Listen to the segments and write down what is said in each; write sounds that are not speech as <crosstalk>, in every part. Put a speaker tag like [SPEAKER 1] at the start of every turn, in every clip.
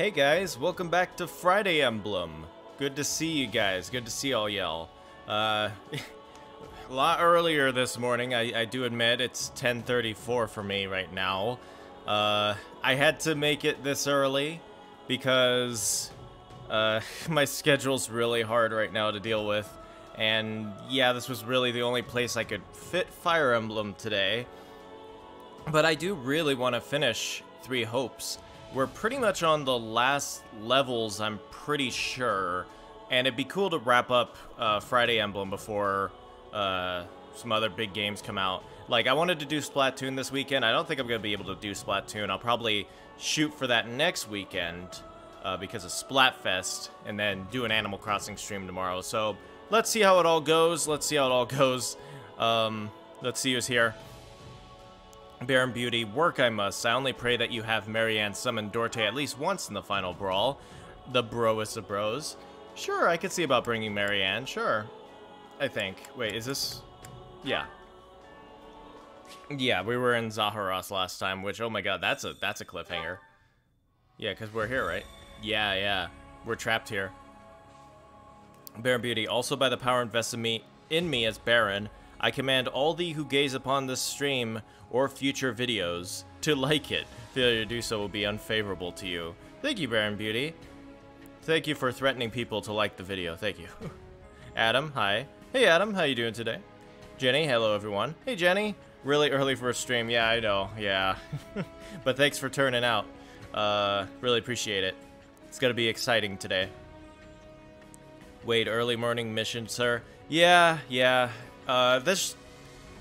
[SPEAKER 1] Hey guys, welcome back to Friday Emblem. Good to see you guys. Good to see all y'all. Uh, <laughs> a lot earlier this morning. I, I do admit it's 10:34 for me right now. Uh, I had to make it this early because uh, <laughs> my schedule's really hard right now to deal with. And yeah, this was really the only place I could fit Fire Emblem today. But I do really want to finish Three Hopes. We're pretty much on the last levels, I'm pretty sure. And it'd be cool to wrap up uh, Friday Emblem before uh, some other big games come out. Like, I wanted to do Splatoon this weekend. I don't think I'm going to be able to do Splatoon. I'll probably shoot for that next weekend uh, because of Splatfest, and then do an Animal Crossing stream tomorrow. So, let's see how it all goes. Let's see how it all goes. Um, let's see who's here. Baron Beauty, work I must. I only pray that you have Marianne summon Dorte at least once in the final brawl. The broest of bros. Sure, I could see about bringing Marianne, sure. I think. Wait, is this... Yeah. Yeah, we were in Zahras last time, which, oh my god, that's a that's a cliffhanger. Yeah, because we're here, right? Yeah, yeah. We're trapped here. Baron Beauty, also by the power invested me in me as Baron, I command all thee who gaze upon this stream or future videos to like it. Failure to do so will be unfavorable to you. Thank you, Baron Beauty. Thank you for threatening people to like the video. Thank you. <laughs> Adam, hi. Hey Adam, how you doing today? Jenny, hello everyone. Hey Jenny, really early for a stream. Yeah, I know. Yeah. <laughs> but thanks for turning out. Uh, really appreciate it. It's gonna be exciting today. Wait, early morning mission, sir? Yeah, yeah. Uh, this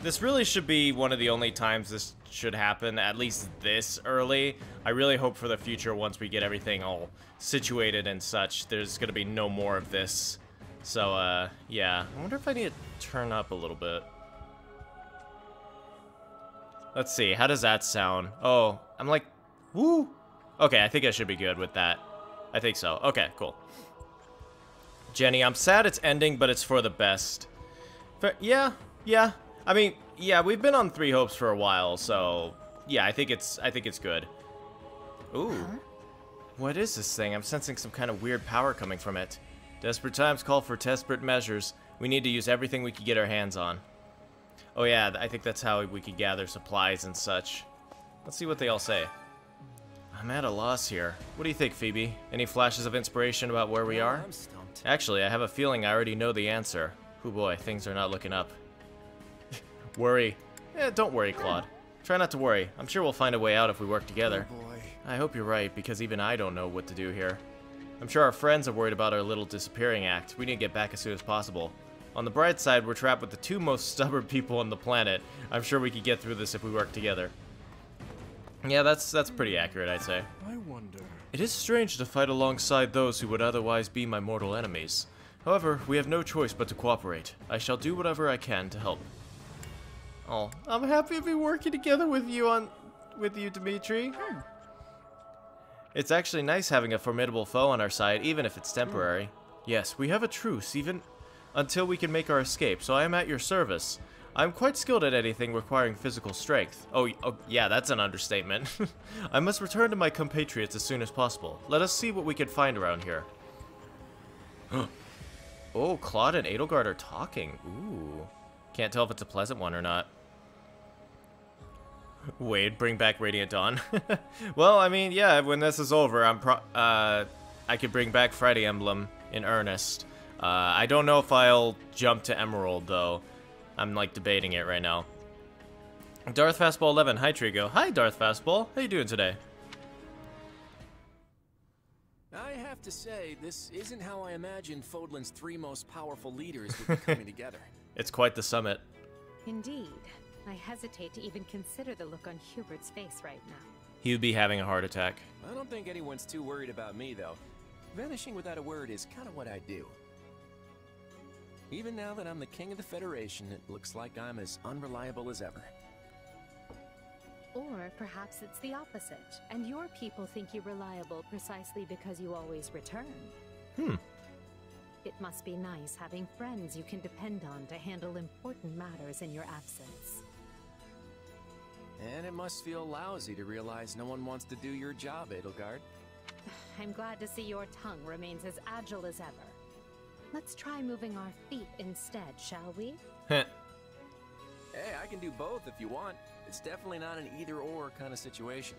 [SPEAKER 1] this really should be one of the only times this should happen, at least this early. I really hope for the future, once we get everything all situated and such, there's gonna be no more of this. So, uh, yeah. I wonder if I need to turn up a little bit. Let's see, how does that sound? Oh, I'm like, woo! Okay, I think I should be good with that. I think so. Okay, cool. Jenny, I'm sad it's ending, but it's for the best. But yeah, yeah. I mean, yeah, we've been on Three Hopes for a while, so yeah, I think it's I think it's good. Ooh. Huh? What is this thing? I'm sensing some kind of weird power coming from it. Desperate times call for desperate measures. We need to use everything we can get our hands on. Oh yeah, I think that's how we could gather supplies and such. Let's see what they all say. I'm at a loss here. What do you think, Phoebe? Any flashes of inspiration about where we are? Actually, I have a feeling I already know the answer. Oh boy, things are not looking up. Worry. Eh, don't worry, Claude. Try not to worry. I'm sure we'll find a way out if we work together. Oh I hope you're right, because even I don't know what to do here. I'm sure our friends are worried about our little disappearing act. We need to get back as soon as possible. On the bright side, we're trapped with the two most <laughs> stubborn people on the planet. I'm sure we could get through this if we work together. Yeah, that's that's pretty accurate, I'd say. I wonder. It is strange to fight alongside those who would otherwise be my mortal enemies. However, we have no choice but to cooperate. I shall do whatever I can to help. Oh, I'm happy to be working together with you on with you, Dimitri. Hmm. It's actually nice having a formidable foe on our side, even if it's temporary. Mm. Yes, we have a truce, even until we can make our escape, so I am at your service. I'm quite skilled at anything requiring physical strength. Oh, oh yeah, that's an understatement. <laughs> I must return to my compatriots as soon as possible. Let us see what we can find around here. <gasps> oh, Claude and Edelgard are talking. Ooh. Can't tell if it's a pleasant one or not. <laughs> Wade, bring back Radiant Dawn. <laughs> well, I mean, yeah, when this is over, I'm pro uh, I could bring back Friday Emblem in earnest. Uh, I don't know if I'll jump to Emerald, though. I'm, like, debating it right now. Darth Fastball 11, hi Treecko. Hi, Darth Fastball. How you doing today?
[SPEAKER 2] I have to say, this isn't how I imagined Fodlan's three most powerful leaders would be coming <laughs> together.
[SPEAKER 1] It's quite the summit.
[SPEAKER 3] Indeed. I hesitate to even consider the look on Hubert's face right now.
[SPEAKER 1] He would be having a heart attack.
[SPEAKER 2] I don't think anyone's too worried about me, though. Vanishing without a word is kind of what I do. Even now that I'm the king of the Federation, it looks like I'm as unreliable as ever.
[SPEAKER 3] Or perhaps it's the opposite, and your people think you reliable precisely because you always return.
[SPEAKER 1] Hmm.
[SPEAKER 3] It must be nice having friends you can depend on to handle important matters in your absence.
[SPEAKER 2] And it must feel lousy to realize no one wants to do your job, Edelgard. <sighs>
[SPEAKER 3] I'm glad to see your tongue remains as agile as ever. Let's try moving our feet instead, shall we?
[SPEAKER 2] Hey, I can do both if you want. It's definitely not an either-or kind of situation.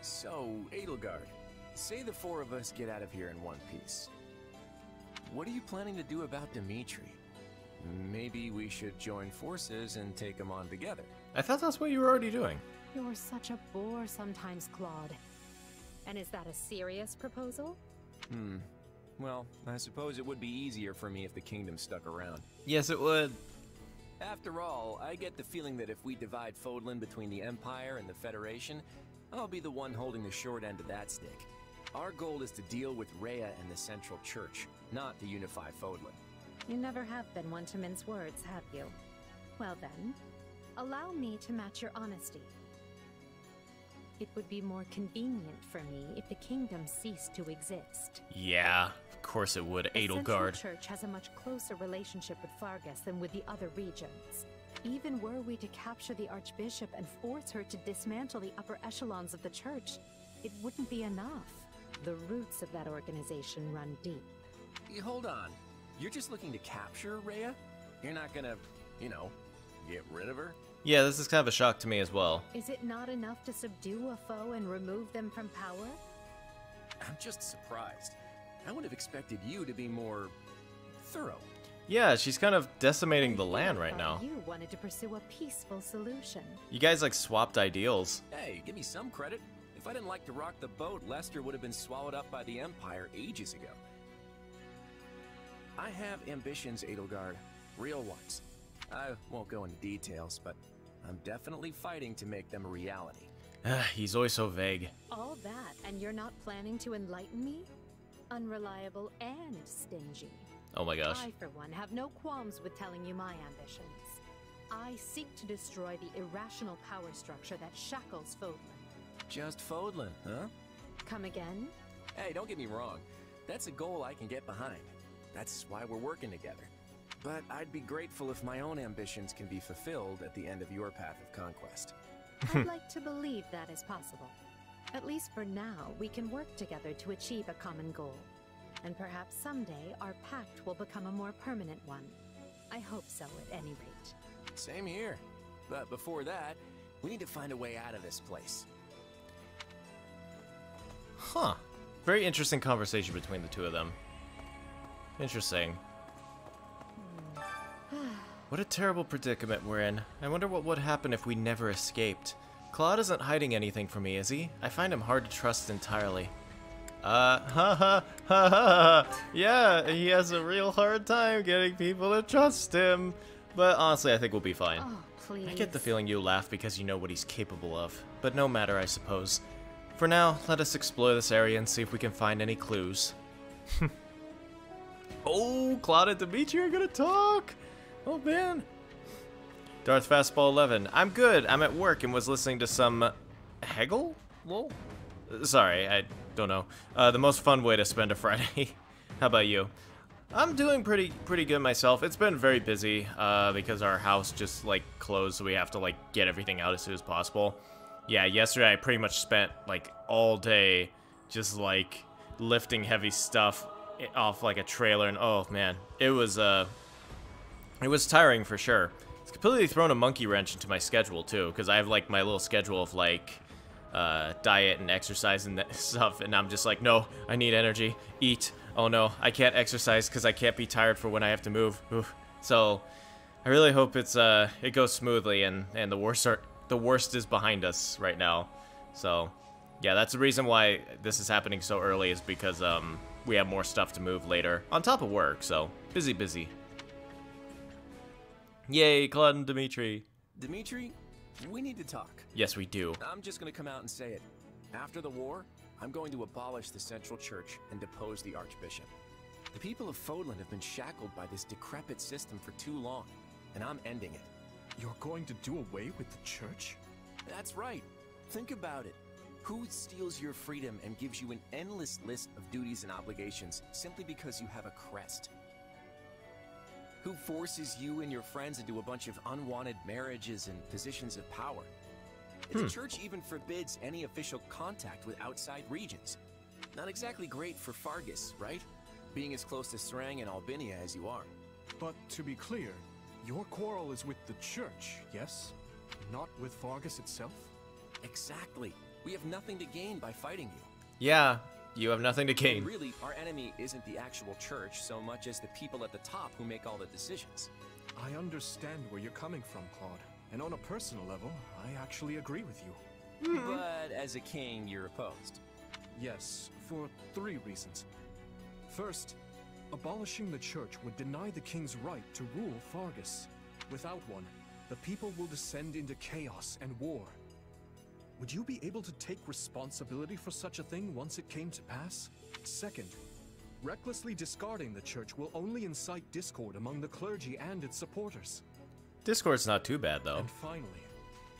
[SPEAKER 2] So, Edelgard, say the four of us get out of here in one piece. What are you planning to do about Dimitri? Maybe we should join forces and take him on together.
[SPEAKER 1] I thought that's what you were already doing.
[SPEAKER 3] You're such a bore sometimes, Claude. And is that a serious proposal?
[SPEAKER 2] Hmm. Well, I suppose it would be easier for me if the kingdom stuck around.
[SPEAKER 1] Yes, it would.
[SPEAKER 2] After all, I get the feeling that if we divide Fodlan between the Empire and the Federation, I'll be the one holding the short end of that stick. Our goal is to deal with Rhea and the Central Church, not to unify Fodlan.
[SPEAKER 3] You never have been one to mince words, have you? Well then, allow me to match your honesty. It would be more convenient for me if the kingdom ceased to exist.
[SPEAKER 1] Yeah, of course it would,
[SPEAKER 3] The Central
[SPEAKER 1] Edelgard.
[SPEAKER 3] Church has a much closer relationship with Faerghus than with the other regions. Even were we to capture the Archbishop and force her to dismantle the upper echelons of the Church, it wouldn't be enough. The roots of that organization run deep.
[SPEAKER 2] Hold on. You're just looking to capture Rhea? You're not gonna, you know, get rid of her?
[SPEAKER 1] Yeah, this is kind of a shock to me as well.
[SPEAKER 3] Is it not enough to subdue a foe and remove them from power?
[SPEAKER 2] I'm just surprised. I would have expected you to be more thorough.
[SPEAKER 1] Yeah, she's kind of decimating the land right now.
[SPEAKER 3] You wanted to pursue a peaceful solution.
[SPEAKER 1] You guys like swapped ideals.
[SPEAKER 2] Hey, give me some credit. If I didn't like to rock the boat, Leicester would have been swallowed up by the Empire ages ago. I have ambitions, Edelgard. Real ones. I won't go into details, but I'm definitely fighting to make them a reality.
[SPEAKER 1] Ah, He's always so vague.
[SPEAKER 3] All that, and you're not planning to enlighten me? Unreliable and stingy.
[SPEAKER 1] Oh my gosh.
[SPEAKER 3] I, for one, have no qualms with telling you my ambitions. I seek to destroy the irrational power structure that shackles Fodlan.
[SPEAKER 2] Just Fodlan, huh?
[SPEAKER 3] Come again?
[SPEAKER 2] Hey, don't get me wrong. That's a goal I can get behind. That's why we're working together. But I'd be grateful if my own ambitions can be fulfilled at the end of your path of conquest.
[SPEAKER 3] I'd <laughs> like to believe that is possible. At least for now, we can work together to achieve a common goal. And perhaps someday our pact will become a more permanent one. I hope so, at any rate.
[SPEAKER 2] Same here. But before that, we need to find a way out of this place.
[SPEAKER 1] Huh. Very interesting conversation between the two of them. Interesting. What a terrible predicament we're in. I wonder what would happen if we never escaped. Claude isn't hiding anything from me, is he? I find him hard to trust entirely. Uh, <laughs> ha ha ha ha. ha Yeah, he has a real hard time getting people to trust him. But honestly, I think we'll be fine.
[SPEAKER 3] Oh, please.
[SPEAKER 1] I get the feeling you laugh because you know what he's capable of. But no matter, I suppose. For now, let us explore this area and see if we can find any clues. <laughs> oh, Claude and Dimitri are gonna talk! Oh man. Darth Fastball 11. I'm good. I'm at work and was listening to some Hegel? Lol? Sorry, I don't know. Uh, the most fun way to spend a <laughs> Friday. How about you? I'm doing pretty pretty good myself. It's been very busy uh, because our house just like closed, so we have to like get everything out as soon as possible. Yeah, yesterday I pretty much spent like all day just like lifting heavy stuff off like a trailer, and oh man, it was uh, it was tiring for sure. It's completely thrown a monkey wrench into my schedule too, because I have like my little schedule of like uh, diet and exercise and <laughs> stuff, and I'm just like, no, I need energy, eat. Oh no, I can't exercise because I can't be tired for when I have to move. Oof. So, I really hope it's uh, it goes smoothly and and the worst are the worst is behind us right now. So, yeah, that's the reason why this is happening so early is because um we have more stuff to move later on top of work. So busy, busy. Yay, Claude and Dimitri.
[SPEAKER 2] Dimitri, we need to talk.
[SPEAKER 1] Yes, we do.
[SPEAKER 2] I'm just gonna come out and say it. After the war, I'm going to abolish the Central Church and depose the Archbishop. The people of Fodlan have been shackled by this decrepit system for too long, and I'm ending it.
[SPEAKER 4] You're going to do away with the church?
[SPEAKER 2] That's right. Think about it. Who steals your freedom and gives you an endless list of duties and obligations simply because you have a crest? Who forces you and your friends into a bunch of unwanted marriages and positions of power? The hmm. church even forbids any official contact with outside regions. Not exactly great for Faerghus, right? Being as close to Sreng and Albinea as you are.
[SPEAKER 4] But to be clear, your quarrel is with the church, yes? Not with Faerghus itself?
[SPEAKER 2] Exactly. We have nothing to gain by fighting you.
[SPEAKER 1] Yeah, you have nothing to gain.
[SPEAKER 2] Really, our enemy isn't the actual church so much as the people at the top who make all the decisions.
[SPEAKER 4] I understand where you're coming from, Claude. And on a personal level, I actually agree with you. Hmm.
[SPEAKER 2] But as a king, you're opposed.
[SPEAKER 4] Yes, for three reasons. First, abolishing the church would deny the king's right to rule Faerghus. Without one, the people will descend into chaos and war. Would you be able to take responsibility for such a thing once it came to pass? Second, recklessly discarding the church will only incite discord among the clergy and its supporters.
[SPEAKER 1] Discord's not too bad though.
[SPEAKER 4] And finally,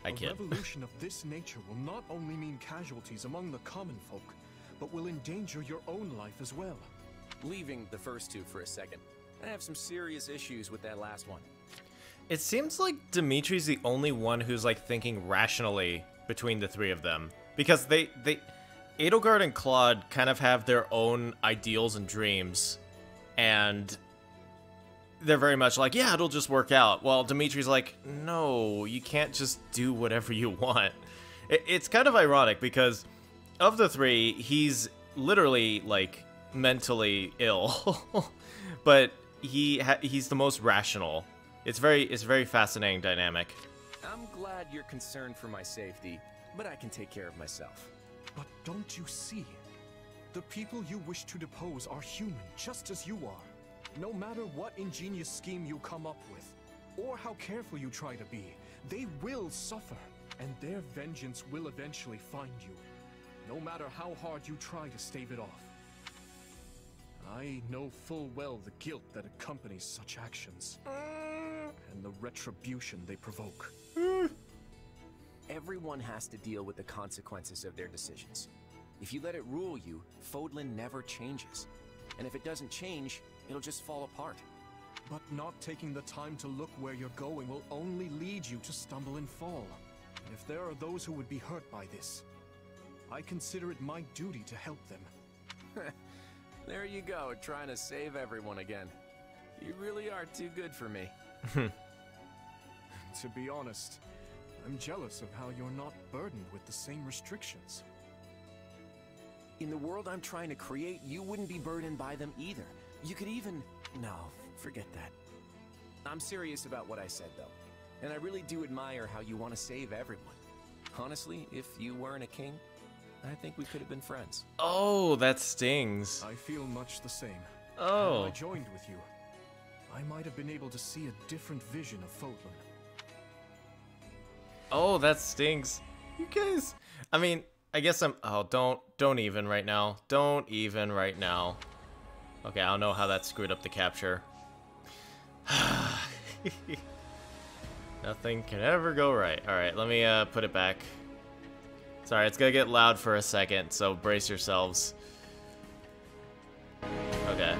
[SPEAKER 1] I
[SPEAKER 4] a
[SPEAKER 1] kid.
[SPEAKER 4] revolution <laughs> of this nature will not only mean casualties among the common folk, but will endanger your own life as well.
[SPEAKER 2] Leaving the first two for a second. I have some serious issues with that last one.
[SPEAKER 1] It seems like Dimitri's the only one who's like thinking rationally between the three of them because they they Edelgard and Claude kind of have their own ideals and dreams and they're very much like, yeah, it'll just work out. While Dimitri's like, no, you can't just do whatever you want. It, it's kind of ironic because of the three, he's literally like mentally ill, <laughs> but he ha- he's the most rational. It's very it's a very fascinating dynamic.
[SPEAKER 2] I'm glad you're concerned for my safety, but I can take care of myself.
[SPEAKER 4] But don't you see? The people you wish to depose are human, just as you are. No matter what ingenious scheme you come up with, or how careful you try to be, they will suffer, and their vengeance will eventually find you, no matter how hard you try to stave it off. I know full well the guilt that accompanies such actions, and the retribution they provoke.
[SPEAKER 2] Everyone has to deal with the consequences of their decisions. If you let it rule you, Fodlan never changes. And if it doesn't change, it'll just fall apart.
[SPEAKER 4] But not taking the time to look where you're going will only lead you to stumble and fall. And if there are those who would be hurt by this, I consider it my duty to help them. <laughs>
[SPEAKER 2] There you go, trying to save everyone again. You really are too good for me. <laughs>
[SPEAKER 4] To be honest, I'm jealous of how you're not burdened with the same restrictions.
[SPEAKER 2] In the world I'm trying to create, you wouldn't be burdened by them either. You could even. No, forget that. I'm serious about what I said, though. And I really do admire how you want to save everyone. Honestly, if you weren't a king, I think we could have been friends.
[SPEAKER 1] Oh, that stings.
[SPEAKER 4] I feel much the same. Had I
[SPEAKER 1] Oh,
[SPEAKER 4] joined with you, I might have been able to see a different vision of Fodlan.
[SPEAKER 1] oh, that stings. You guys. I mean, I guess I'm. Oh, don't don't even right now. Don't even right now. Okay, I don't know how that screwed up the capture. <sighs> Nothing can ever go right. All right, let me uh, put it back. Sorry, it's gonna get loud for a second, so brace yourselves. Okay.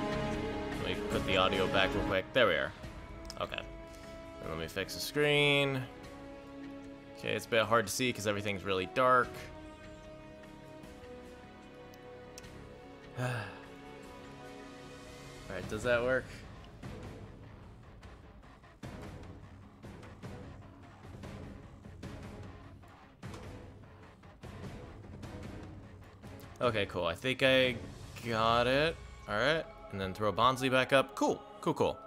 [SPEAKER 1] Let me put the audio back real quick. There we are. Okay. And let me fix the screen. Okay, it's a bit hard to see because everything's really dark. <sighs> Alright, does that work? Okay, cool. I think I got it. Alright. And then throw Bonsley back up. Cool. Cool, cool.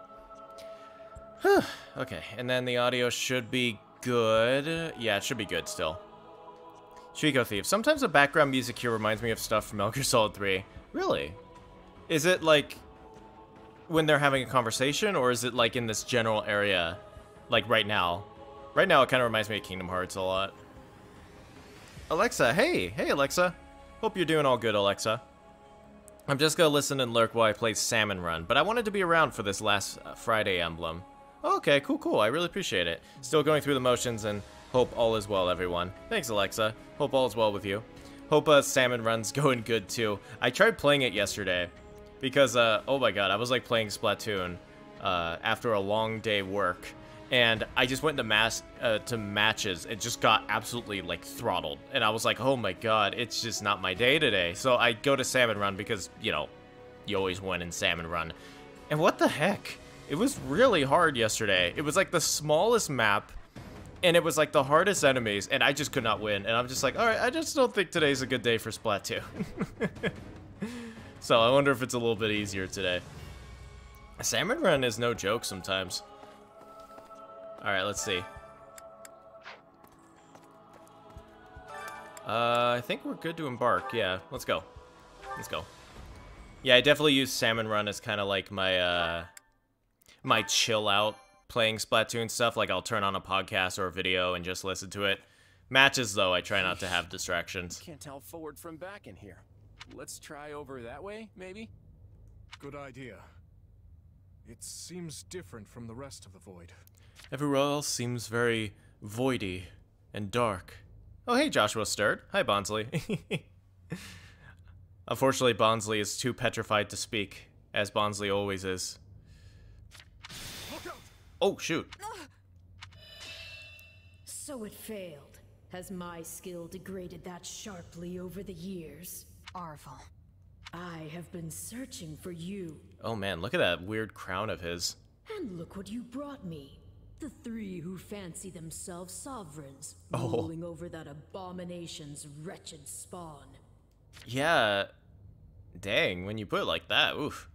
[SPEAKER 1] <sighs> okay, and then the audio should be good. Yeah, it should be good still. Chico Thief. Sometimes the background music here reminds me of stuff from Gear Solid 3. Really? Is it like when they're having a conversation, or is it like in this general area, like right now? Right now, it kind of reminds me of Kingdom Hearts a lot. Alexa, hey, hey Alexa. Hope you're doing all good, Alexa. I'm just gonna listen and lurk while I play Salmon Run, but I wanted to be around for this last uh, Friday emblem. Okay, cool, cool. I really appreciate it. Still going through the motions and hope all is well, everyone. Thanks, Alexa. Hope all is well with you. Hope uh, Salmon Run's <laughs> going good too. I tried playing it yesterday because, uh, oh my god, I was like playing Splatoon uh, after a long day work, and I just went to mass uh, to matches and just got absolutely like throttled. And I was like, oh my god, it's just not my day today. So I go to Salmon Run because you know, you always win in Salmon Run. And what the heck? It was really hard yesterday. It was like the smallest map, and it was like the hardest enemies, and I just could not win. And I'm just like, all right, I just don't think today's a good day for Splat 2. <laughs> so I wonder if it's a little bit easier today. Salmon Run is no joke sometimes. Alright, let's see. Uh, I think we're good to embark. Yeah, let's go. Let's go. Yeah, I definitely use Salmon Run as kind of like my, uh, my chill out playing Splatoon stuff. Like, I'll turn on a podcast or a video and just listen to it. Matches, though, I try not to have distractions.
[SPEAKER 2] Can't tell forward from back in here. Let's try over that way, maybe?
[SPEAKER 4] Good idea. It seems different from the rest of the void.
[SPEAKER 1] Everywhere else seems very voidy and dark. Oh, hey, Joshua Sturt. Hi, Bonsley. <laughs> Unfortunately, Bonsley is too petrified to speak, as Bonsley always is. Oh, shoot.
[SPEAKER 5] So it failed. Has my skill degraded that sharply over the years?
[SPEAKER 3] Arval.
[SPEAKER 5] I have been searching for you.
[SPEAKER 1] Oh man, look at that weird crown of his.
[SPEAKER 5] And look what you brought me. The three who fancy themselves sovereigns,
[SPEAKER 1] Oh.
[SPEAKER 5] ruling over that abomination's wretched spawn.
[SPEAKER 1] Yeah. Dang, when you put it like that, oof.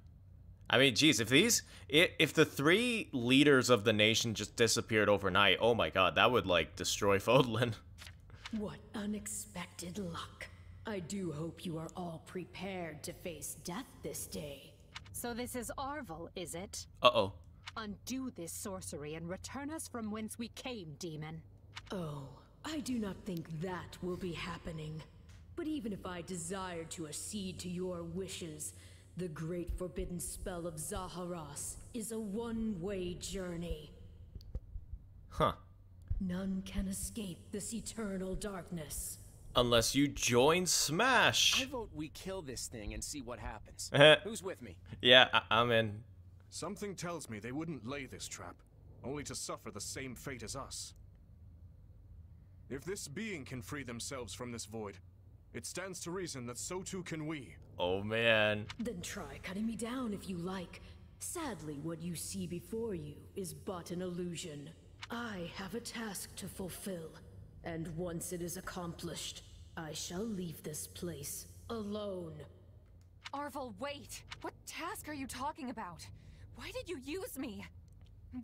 [SPEAKER 1] I mean, geez, if these, if the three leaders of the nation just disappeared overnight, oh my god, that would like destroy <laughs> Fodlan.
[SPEAKER 5] What unexpected luck. I do hope you are all prepared to face death this day.
[SPEAKER 3] So this is Arval, is it?
[SPEAKER 1] Uh oh.
[SPEAKER 3] Undo this sorcery and return us from whence we came, demon.
[SPEAKER 5] Oh, I do not think that will be happening. But even if I desired to accede to your wishes, the great forbidden spell of Zahras is a one-way journey.
[SPEAKER 1] Huh.
[SPEAKER 5] None can escape this eternal darkness.
[SPEAKER 1] Unless you join Smash.
[SPEAKER 2] I vote we kill this thing and see what happens. Eh. Who's with me?
[SPEAKER 1] yeah, I- I'm in.
[SPEAKER 4] Something tells me they wouldn't lay this trap, only to suffer the same fate as us. If this being can free themselves from this void, it stands to reason that so too can we.
[SPEAKER 1] Oh man.
[SPEAKER 5] Then try cutting me down if you like. Sadly, what you see before you is but an illusion. I have a task to fulfill, and once it is accomplished, I shall leave this place alone.
[SPEAKER 6] Arval, wait! What task are you talking about? Why did you use me?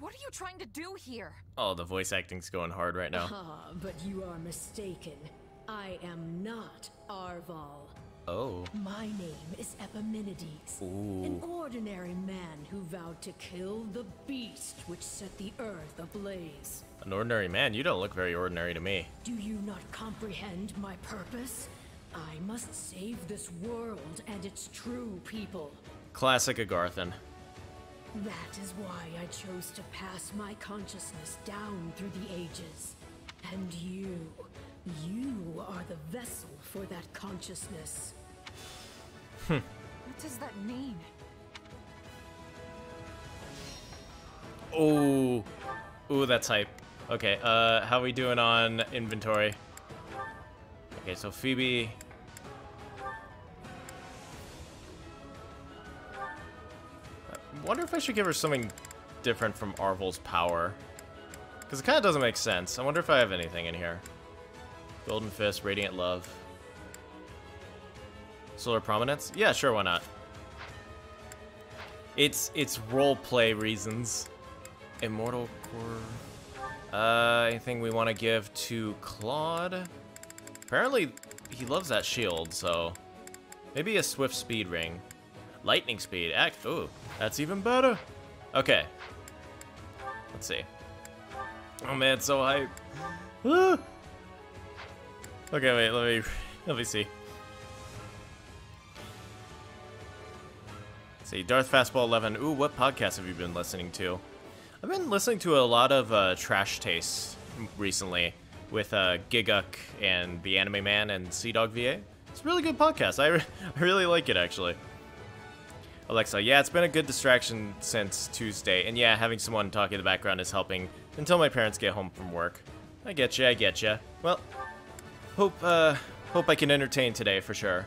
[SPEAKER 6] What are you trying to do here?
[SPEAKER 1] Oh, the voice acting's going hard right now.
[SPEAKER 5] Ah, but you are mistaken. I am not Arval.
[SPEAKER 1] Oh.
[SPEAKER 5] My name is Epimenides, an ordinary man who vowed to kill the beast which set the earth ablaze.
[SPEAKER 1] An ordinary man? You don't look very ordinary to me.
[SPEAKER 5] Do you not comprehend my purpose? I must save this world and its true people.
[SPEAKER 1] Classic Agarthan.
[SPEAKER 5] That is why I chose to pass my consciousness down through the ages. And you, you are the vessel for that consciousness. Hmm.
[SPEAKER 6] What does that mean?
[SPEAKER 1] Oh, Ooh, that's hype. Okay, uh, how are we doing on inventory? Okay, so Phoebe... wonder if I should give her something different from Arval's power. Because it kind of doesn't make sense. I wonder if I have anything in here. Golden Fist, Radiant Love. Solar Prominence? Yeah, sure, why not? It's it's role play reasons. Immortal Core. Uh, anything we want to give to Claude? Apparently, he loves that shield, so maybe a Swift Speed Ring. Lightning Speed. Act. Ooh, that's even better. Okay. Let's see. Oh man, so hype. <gasps> Okay, wait. Let me let me see. Let's see, Darth Fastball 11. Ooh, what podcast have you been listening to? I've been listening to a lot of uh, Trash Taste recently with uh, Gigguk and The Anime Man and CDawgVA. It's a really good podcast. I, re- <laughs> I really like it, actually. Alexa, yeah, it's been a good distraction since Tuesday, and yeah, having someone talk in the background is helping until my parents get home from work. I get you, I get you. Well, hope, uh, hope I can entertain today for sure.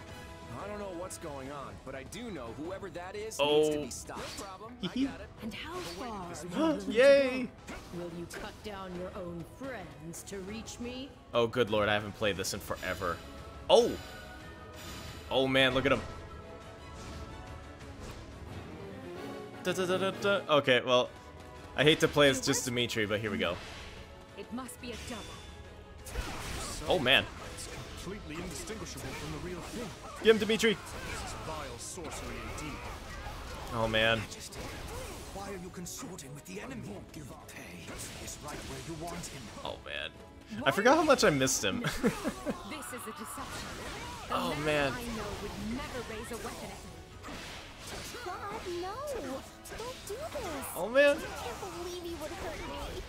[SPEAKER 2] I don't know what's going on, but I do know whoever that is needs
[SPEAKER 1] Oh.
[SPEAKER 2] to be stopped. No problem. I <laughs> got it.
[SPEAKER 5] And how far are you willing to
[SPEAKER 1] Yay!
[SPEAKER 5] Will you cut down your own friends to reach me?
[SPEAKER 1] Oh, good lord, I haven't played this in forever. Oh! Oh man, look at him. Da, da, da, da, da. Okay, well, I hate to play as just Dimitri, but here we go.
[SPEAKER 6] It must be a double.
[SPEAKER 1] Oh man,
[SPEAKER 4] It's completely indistinguishable from the real thing.
[SPEAKER 1] get him, Dimitri.
[SPEAKER 4] This is vile sorcery indeed.
[SPEAKER 1] Oh man.
[SPEAKER 7] Why are you consorting with the enemy? Won't give up. Pay is right where you want him.
[SPEAKER 1] Oh man. I forgot how much I missed him. <laughs>
[SPEAKER 6] This is a deception. The
[SPEAKER 1] Oh,
[SPEAKER 6] man
[SPEAKER 1] man.
[SPEAKER 6] I know would never raise a weapon at me.
[SPEAKER 8] God, no! Don't do this!
[SPEAKER 1] oh man.
[SPEAKER 8] I can't believe you would hurt me.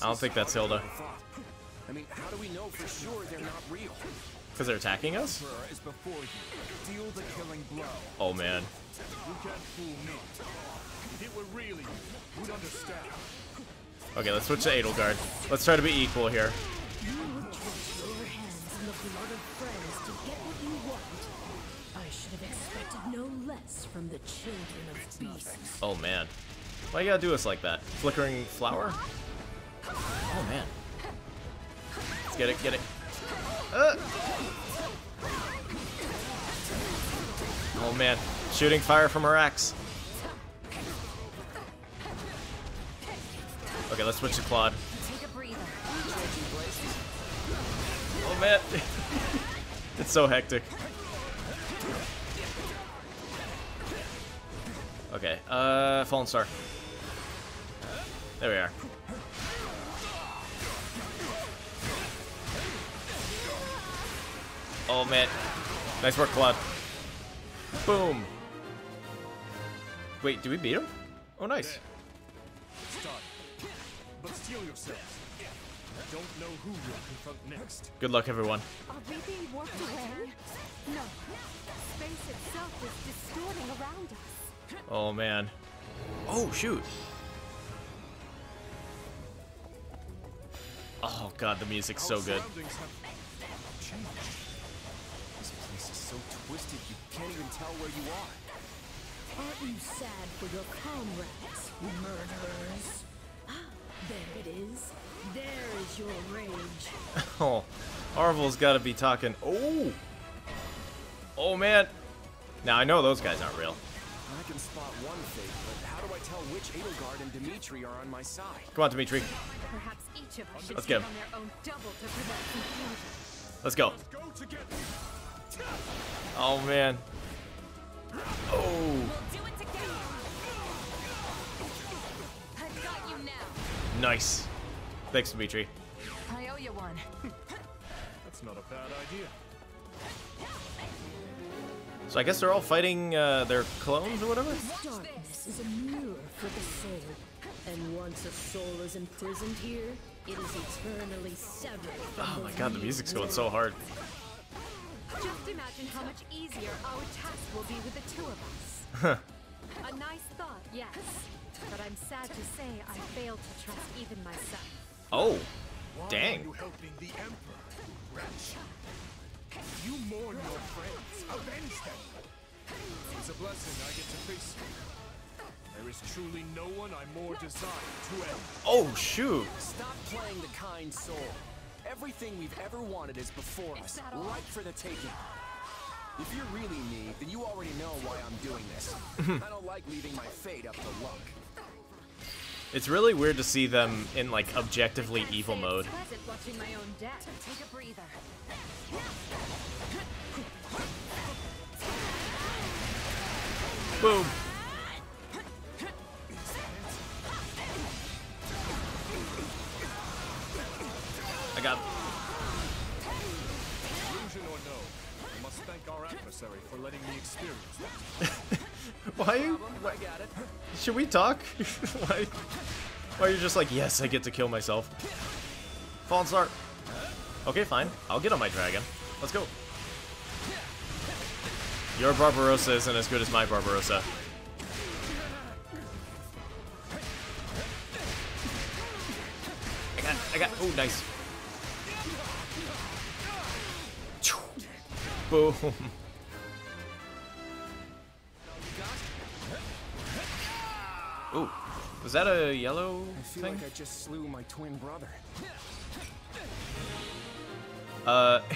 [SPEAKER 1] I don't think that's Hilda.
[SPEAKER 2] I mean, how do we know for sure they're not real?
[SPEAKER 1] Because they're attacking us?
[SPEAKER 7] Emperor is before you. Deal the killing blow.
[SPEAKER 1] Oh man.
[SPEAKER 4] You can't fool me. It were really you'd understand.
[SPEAKER 1] Okay, let's switch to Edelgard. Let's try to be equal here.
[SPEAKER 5] You would trust your hands in the blood of friends to get what you want. I should have expected no less from the children
[SPEAKER 1] Oh man. Why you gotta do us like that? Flickering flower? Oh man. Let's get it, get it. Uh. Oh man. Shooting fire from her axe. Okay, let's switch to Claude.
[SPEAKER 6] Take a breather.
[SPEAKER 1] Oh man. <laughs> it's so hectic. Okay, uh, Fallen Star. There we are. Oh man. Nice work, Claude. Boom. Wait, did we beat him? Oh, nice. Good luck, everyone.
[SPEAKER 3] No. Space itself is distorting around us.
[SPEAKER 1] Oh man. Oh shoot. Oh god, the music's so good.
[SPEAKER 4] surroundings have changed.
[SPEAKER 2] This place is so twisted you can't even tell where you are.
[SPEAKER 5] Aren't you sad for your comrades, murderers? Ah, there it is. There is your rage. <laughs>
[SPEAKER 1] Oh, Arval's got to be talking. Oh, oh man. Now I know those guys aren't real.
[SPEAKER 2] I can spot one fate, but how do I tell which Edelgard and Dimitri are on my side?
[SPEAKER 1] Come on, Dimitri.
[SPEAKER 6] Perhaps each of us should
[SPEAKER 1] Let's
[SPEAKER 6] take
[SPEAKER 1] go.
[SPEAKER 6] on their own double to prevent confusion.
[SPEAKER 1] Let's go.
[SPEAKER 4] Go together.
[SPEAKER 1] Oh man. Oh,
[SPEAKER 6] Do it together. I've got you now.
[SPEAKER 1] nice. Thanks, Dimitri.
[SPEAKER 6] I owe you one. <laughs>
[SPEAKER 4] That's not a bad idea.
[SPEAKER 1] So I guess they're all fighting uh, their clones or whatever.
[SPEAKER 5] Darkness is a mirror for the soul. And once a soul is imprisoned here, it is eternally severed
[SPEAKER 1] Oh my god, the music's going so hard.
[SPEAKER 3] Just imagine how much easier our task will be with the two of us. A nice thought, yes. But I'm sad to say I failed to trust even myself.
[SPEAKER 1] Oh,
[SPEAKER 4] Why
[SPEAKER 1] Dang.
[SPEAKER 4] Are you helping the Emperor, you wretch? You mourn your friends. Avenge them. It's a blessing I get to face you. There is truly no one I more desire to end.
[SPEAKER 1] oh shoot.
[SPEAKER 2] Stop playing the kind soul. Everything we've ever wanted is before us, right for the taking. If you're really me, then you already know why I'm doing this. <laughs> I don't like leaving my fate up to luck.
[SPEAKER 1] It's really weird to see them in like objectively evil mode.
[SPEAKER 3] It's pleasant watching my own death.
[SPEAKER 6] Take a breather.
[SPEAKER 1] Boom. I got.
[SPEAKER 4] Illusion <laughs> or no, I must thank our adversary for letting me experience that.
[SPEAKER 1] Why? you-
[SPEAKER 2] I got it.
[SPEAKER 1] Should we talk? <laughs> why? Why are you just like, yes, I get to kill myself? Fallen Star. Okay, fine. I'll get on my dragon. Let's go. Your Barbarossa isn't as good as my Barbarossa. I got, I got, oh, nice. <laughs> Boom. Ooh, was that a yellow
[SPEAKER 4] I feel
[SPEAKER 1] thing?
[SPEAKER 4] like I just slew my twin brother.
[SPEAKER 1] Uh, <laughs>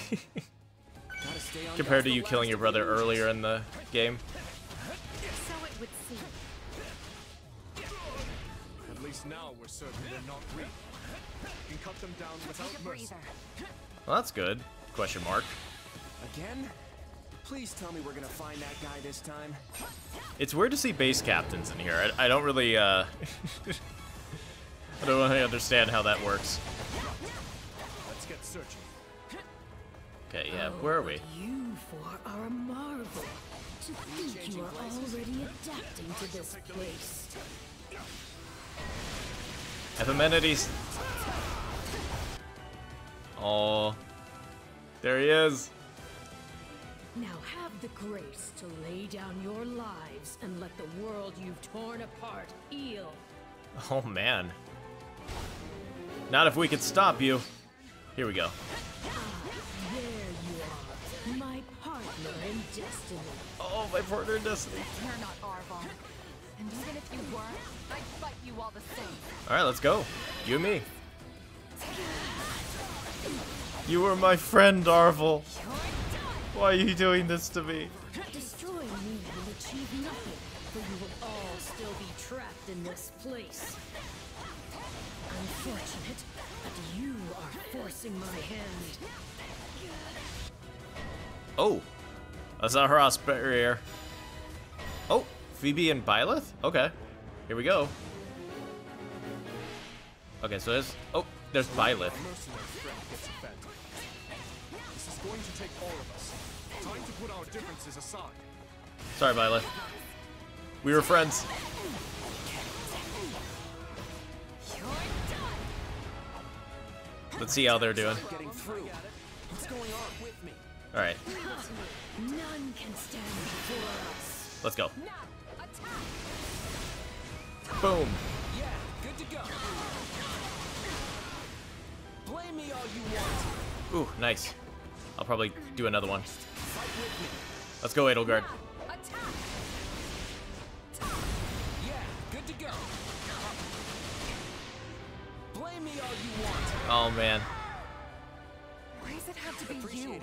[SPEAKER 2] Gotta stay on
[SPEAKER 1] compared to you killing your brother
[SPEAKER 2] last of the
[SPEAKER 1] earlier in the game.
[SPEAKER 3] So it would seem.
[SPEAKER 4] At least now we're certain they're not real. We can cut them down without mercy.
[SPEAKER 1] Well, that's good. Question mark.
[SPEAKER 2] Again? Please tell me we're gonna find that guy this time.
[SPEAKER 1] It's weird to see base captains in here. I, I don't really, uh... <laughs> I don't really understand how that works.
[SPEAKER 4] Let's get searching.
[SPEAKER 1] Okay, yeah, where are we?
[SPEAKER 5] You four are a marvel. To think you are already adapting to this place.
[SPEAKER 1] Epimenides. Oh, there he is.
[SPEAKER 5] Now have the grace to lay down your lives and let the world you've torn apart heal.
[SPEAKER 1] Oh man. Not if we could stop you. Here we go.
[SPEAKER 5] Ah, there you are, my partner in destiny.
[SPEAKER 1] Oh, my partner in destiny.
[SPEAKER 6] You're not Arval. And even if you were, I'd fight you all the same.
[SPEAKER 1] All right, let's go. You and me. You were my friend, Arval. Why are you doing this to me?
[SPEAKER 5] Destroying me will achieve nothing, for you will all still be trapped in this place. Unfortunate, but you are forcing my hand.
[SPEAKER 1] Oh, a Zahras barrier. Oh, Phoebe and Byleth? Okay, here we go. Okay, so there's, oh, there's Byleth.
[SPEAKER 4] Differences aside.
[SPEAKER 1] Sorry, Byleth. We were friends. Let's see how they're doing.
[SPEAKER 2] Getting through. What's going on with me?
[SPEAKER 1] All right,
[SPEAKER 5] None can stand before us.
[SPEAKER 1] let's go. Boom.
[SPEAKER 2] Yeah, good to go. Blame me all you want.
[SPEAKER 1] Ooh, nice. I'll probably do another one.
[SPEAKER 2] Fight with me.
[SPEAKER 1] Let's go, Edelgard.
[SPEAKER 2] Yeah, good to go. Blame me all you want.
[SPEAKER 1] Oh man.
[SPEAKER 6] Why does it have to be you?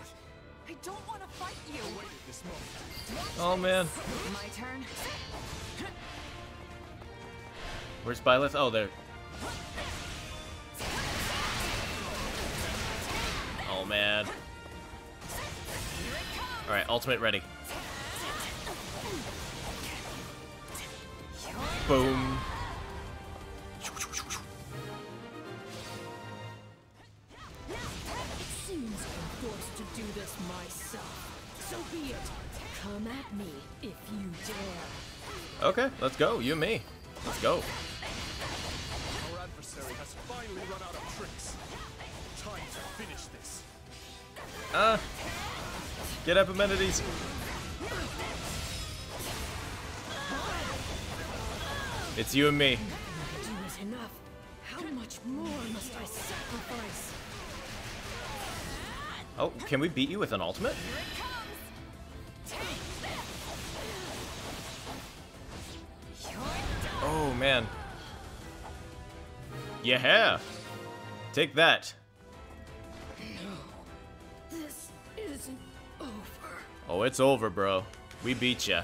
[SPEAKER 6] I don't want to fight you.
[SPEAKER 4] Wait this moment.
[SPEAKER 1] Oh man.
[SPEAKER 6] My turn.
[SPEAKER 1] Where's Byleth? Oh, there. Oh man. All right, ultimate ready. Boom.
[SPEAKER 5] It seems I'm forced to do this myself. So be it. Come at me if you dare.
[SPEAKER 1] Okay, let's go. You and me. Let's go.
[SPEAKER 4] Our adversary has finally run out of tricks. Time to finish this.
[SPEAKER 1] Uh. Get Epimenides. It's you and me.
[SPEAKER 5] Enough. How much more must I sacrifice?
[SPEAKER 1] Oh, can we beat you with an ultimate? Oh man. Yeah. Take that. Oh, it's over, bro. We beat ya.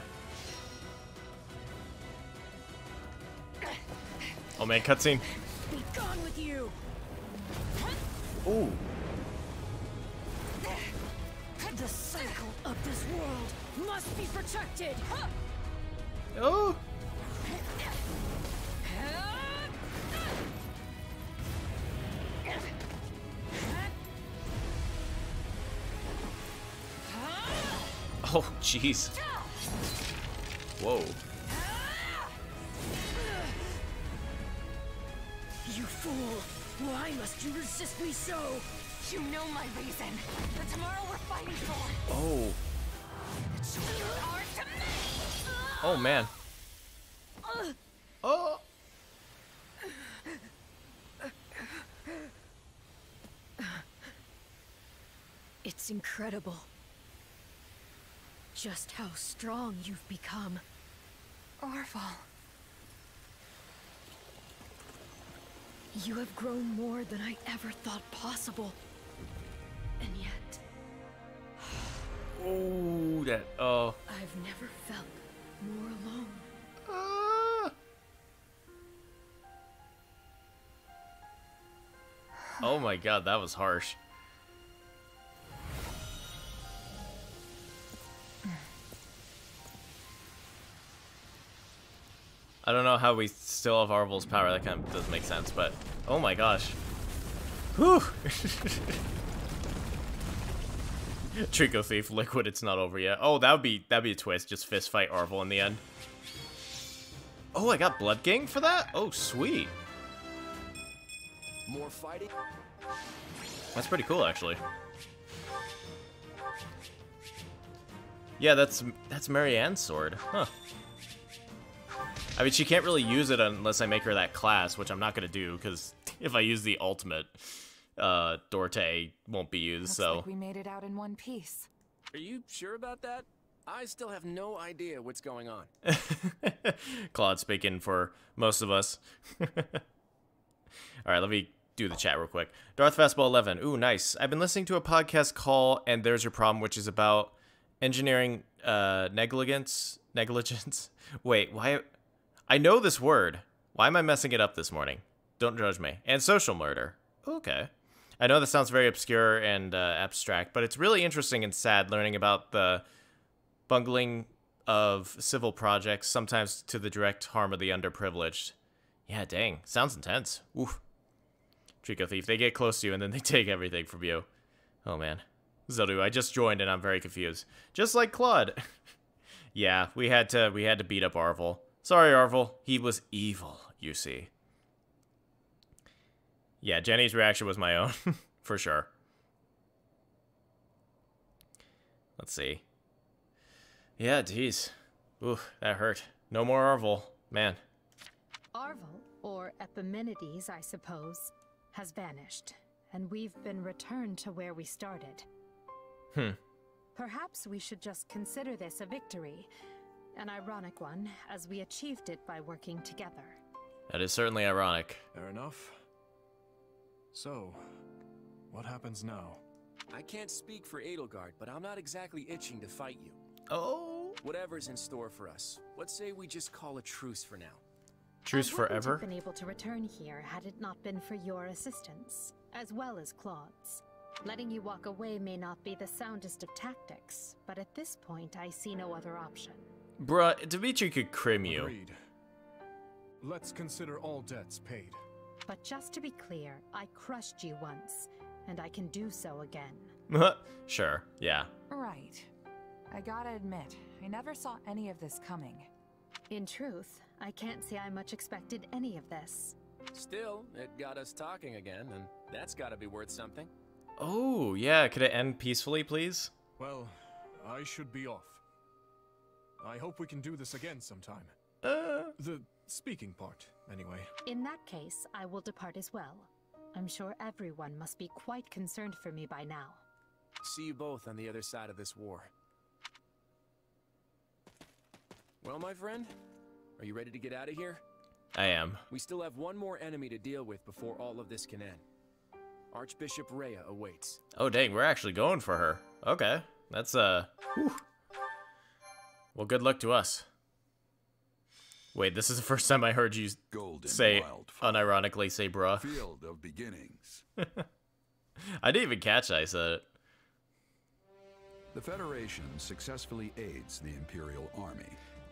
[SPEAKER 1] Oh man, cutscene.
[SPEAKER 5] Be gone with you!
[SPEAKER 1] Ooh.
[SPEAKER 5] The cycle of this world must be protected!
[SPEAKER 1] Oh. Oh, jeez. Whoa.
[SPEAKER 5] You fool! Why must you resist me so?
[SPEAKER 6] You know my reason. The tomorrow we're fighting for.
[SPEAKER 1] Oh. Oh, man. Oh!
[SPEAKER 5] It's incredible. Just how strong you've become.
[SPEAKER 6] Arval.
[SPEAKER 5] You have grown more than I ever thought possible. And yet,
[SPEAKER 1] Oh, that. Oh.
[SPEAKER 5] I've never felt more alone.
[SPEAKER 1] Ah. Oh my god, that was harsh. I don't know how we still have Arval's power. That kind of doesn't make sense, but oh my gosh. Whew. <laughs> Trico Thief, Liquid, it's not over yet. Oh, that would be that'd be a twist. Just fist fight Arval in the end. Oh, I got Blood Gang for that? Oh, sweet.
[SPEAKER 2] More fighting?
[SPEAKER 1] That's pretty cool, actually. Yeah, that's that's Marianne's sword. Huh. I mean, she can't really use it unless I make her that class, which I'm not gonna do, because <laughs> if I use the ultimate, uh, Dorte won't be used,
[SPEAKER 6] Looks
[SPEAKER 1] so...
[SPEAKER 6] like we made it out in one piece.
[SPEAKER 2] Are you sure about that? I still have no idea what's going on. <laughs>
[SPEAKER 1] Claude speaking for most of us. <laughs> All right, let me do the chat real quick. Darth Fastball 11. Ooh, nice. I've been listening to a podcast call and There's Your Problem, which is about engineering uh, negligence. Negligence? Wait, why? I know this word. Why am I messing it up this morning? Don't judge me. And social murder. Okay. I know that sounds very obscure and uh, abstract, but it's really interesting and sad learning about the bungling of civil projects, sometimes to the direct harm of the underprivileged. Yeah, dang. Sounds intense. Oof. Trico Thief, they get close to you and then they <laughs> take everything from you. Oh man. Zodu, I just joined and I'm very confused. Just like Claude. <laughs> yeah, we had to we had to beat up Arval. Sorry, Arval. He was evil, you see. Yeah, Jenny's reaction was my own, <laughs> for sure. Let's see. Yeah, geez. Ooh, that hurt. No more Arval. Man.
[SPEAKER 3] Arval, or Epimenides, I suppose, has vanished, and we've been returned to where we started.
[SPEAKER 1] Hmm.
[SPEAKER 3] Perhaps we should just consider this a victory. An ironic one, as we achieved it by working together.
[SPEAKER 1] That is certainly ironic.
[SPEAKER 4] Fair enough. So, what happens now?
[SPEAKER 2] I can't speak for Edelgard, but I'm not exactly itching to fight you.
[SPEAKER 1] Oh.
[SPEAKER 2] Whatever's in store for us, let's say we just call a truce for now.
[SPEAKER 1] Truce
[SPEAKER 3] I wouldn't
[SPEAKER 1] forever?
[SPEAKER 3] have been able to return here had it not been for your assistance, as well as Claude's. Letting you walk away may not be the soundest of tactics, but at this point I see no other option.
[SPEAKER 1] Bruh, Dimitri could crim you.
[SPEAKER 4] Agreed. Let's consider all debts paid.
[SPEAKER 3] But just to be clear, I crushed you once, and I can do so again. <laughs>
[SPEAKER 1] sure, yeah.
[SPEAKER 6] Right. I gotta admit, I never saw any of this coming.
[SPEAKER 3] In truth, I can't say I much expected any of this.
[SPEAKER 2] Still, it got us talking again, and that's gotta be worth something.
[SPEAKER 1] Oh, yeah, could it end peacefully, please?
[SPEAKER 4] Well, I should be off. I hope we can do this again sometime.
[SPEAKER 1] Uh,
[SPEAKER 4] The speaking part, anyway.
[SPEAKER 3] In that case, I will depart as well. I'm sure everyone must be quite concerned for me by now.
[SPEAKER 2] See you both on the other side of this war. Well, my friend, are you ready to get out of here?
[SPEAKER 1] I am.
[SPEAKER 2] We still have one more enemy to deal with before all of this can end. Archbishop Rhea awaits.
[SPEAKER 1] Oh, dang, we're actually going for her. Okay, that's, uh, whew. Well, good luck to us. Wait, this is the first time I heard you
[SPEAKER 9] Golden
[SPEAKER 1] say,
[SPEAKER 9] wildfire.
[SPEAKER 1] unironically say bruh.
[SPEAKER 9] Field of beginnings. <laughs>
[SPEAKER 1] I didn't even catch that I said it.
[SPEAKER 9] The Federation successfully aids the Imperial Army.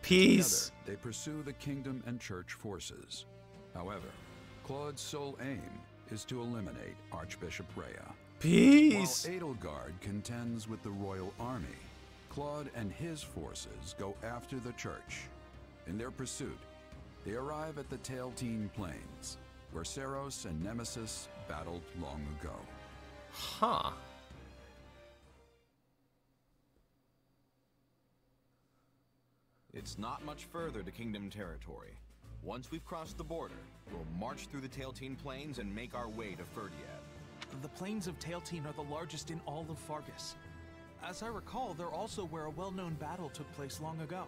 [SPEAKER 1] Peace.
[SPEAKER 9] Together, they pursue the kingdom and church forces. However, Claude's sole aim is to eliminate Archbishop Rhea.
[SPEAKER 1] Peace.
[SPEAKER 9] While Edelgard contends with the royal army, Claude and his forces go after the church. In their pursuit, they arrive at the Tailtean Plains, where Seiros and Nemesis battled long ago.
[SPEAKER 1] Huh.
[SPEAKER 10] It's not much further to Kingdom territory. Once we've crossed the border, we'll march through the Tailtean Plains and make our way to Fhirdiad.
[SPEAKER 11] The plains of Tailtean are the largest in all of Faerghus. As I recall, they're also where a well-known battle took place long ago.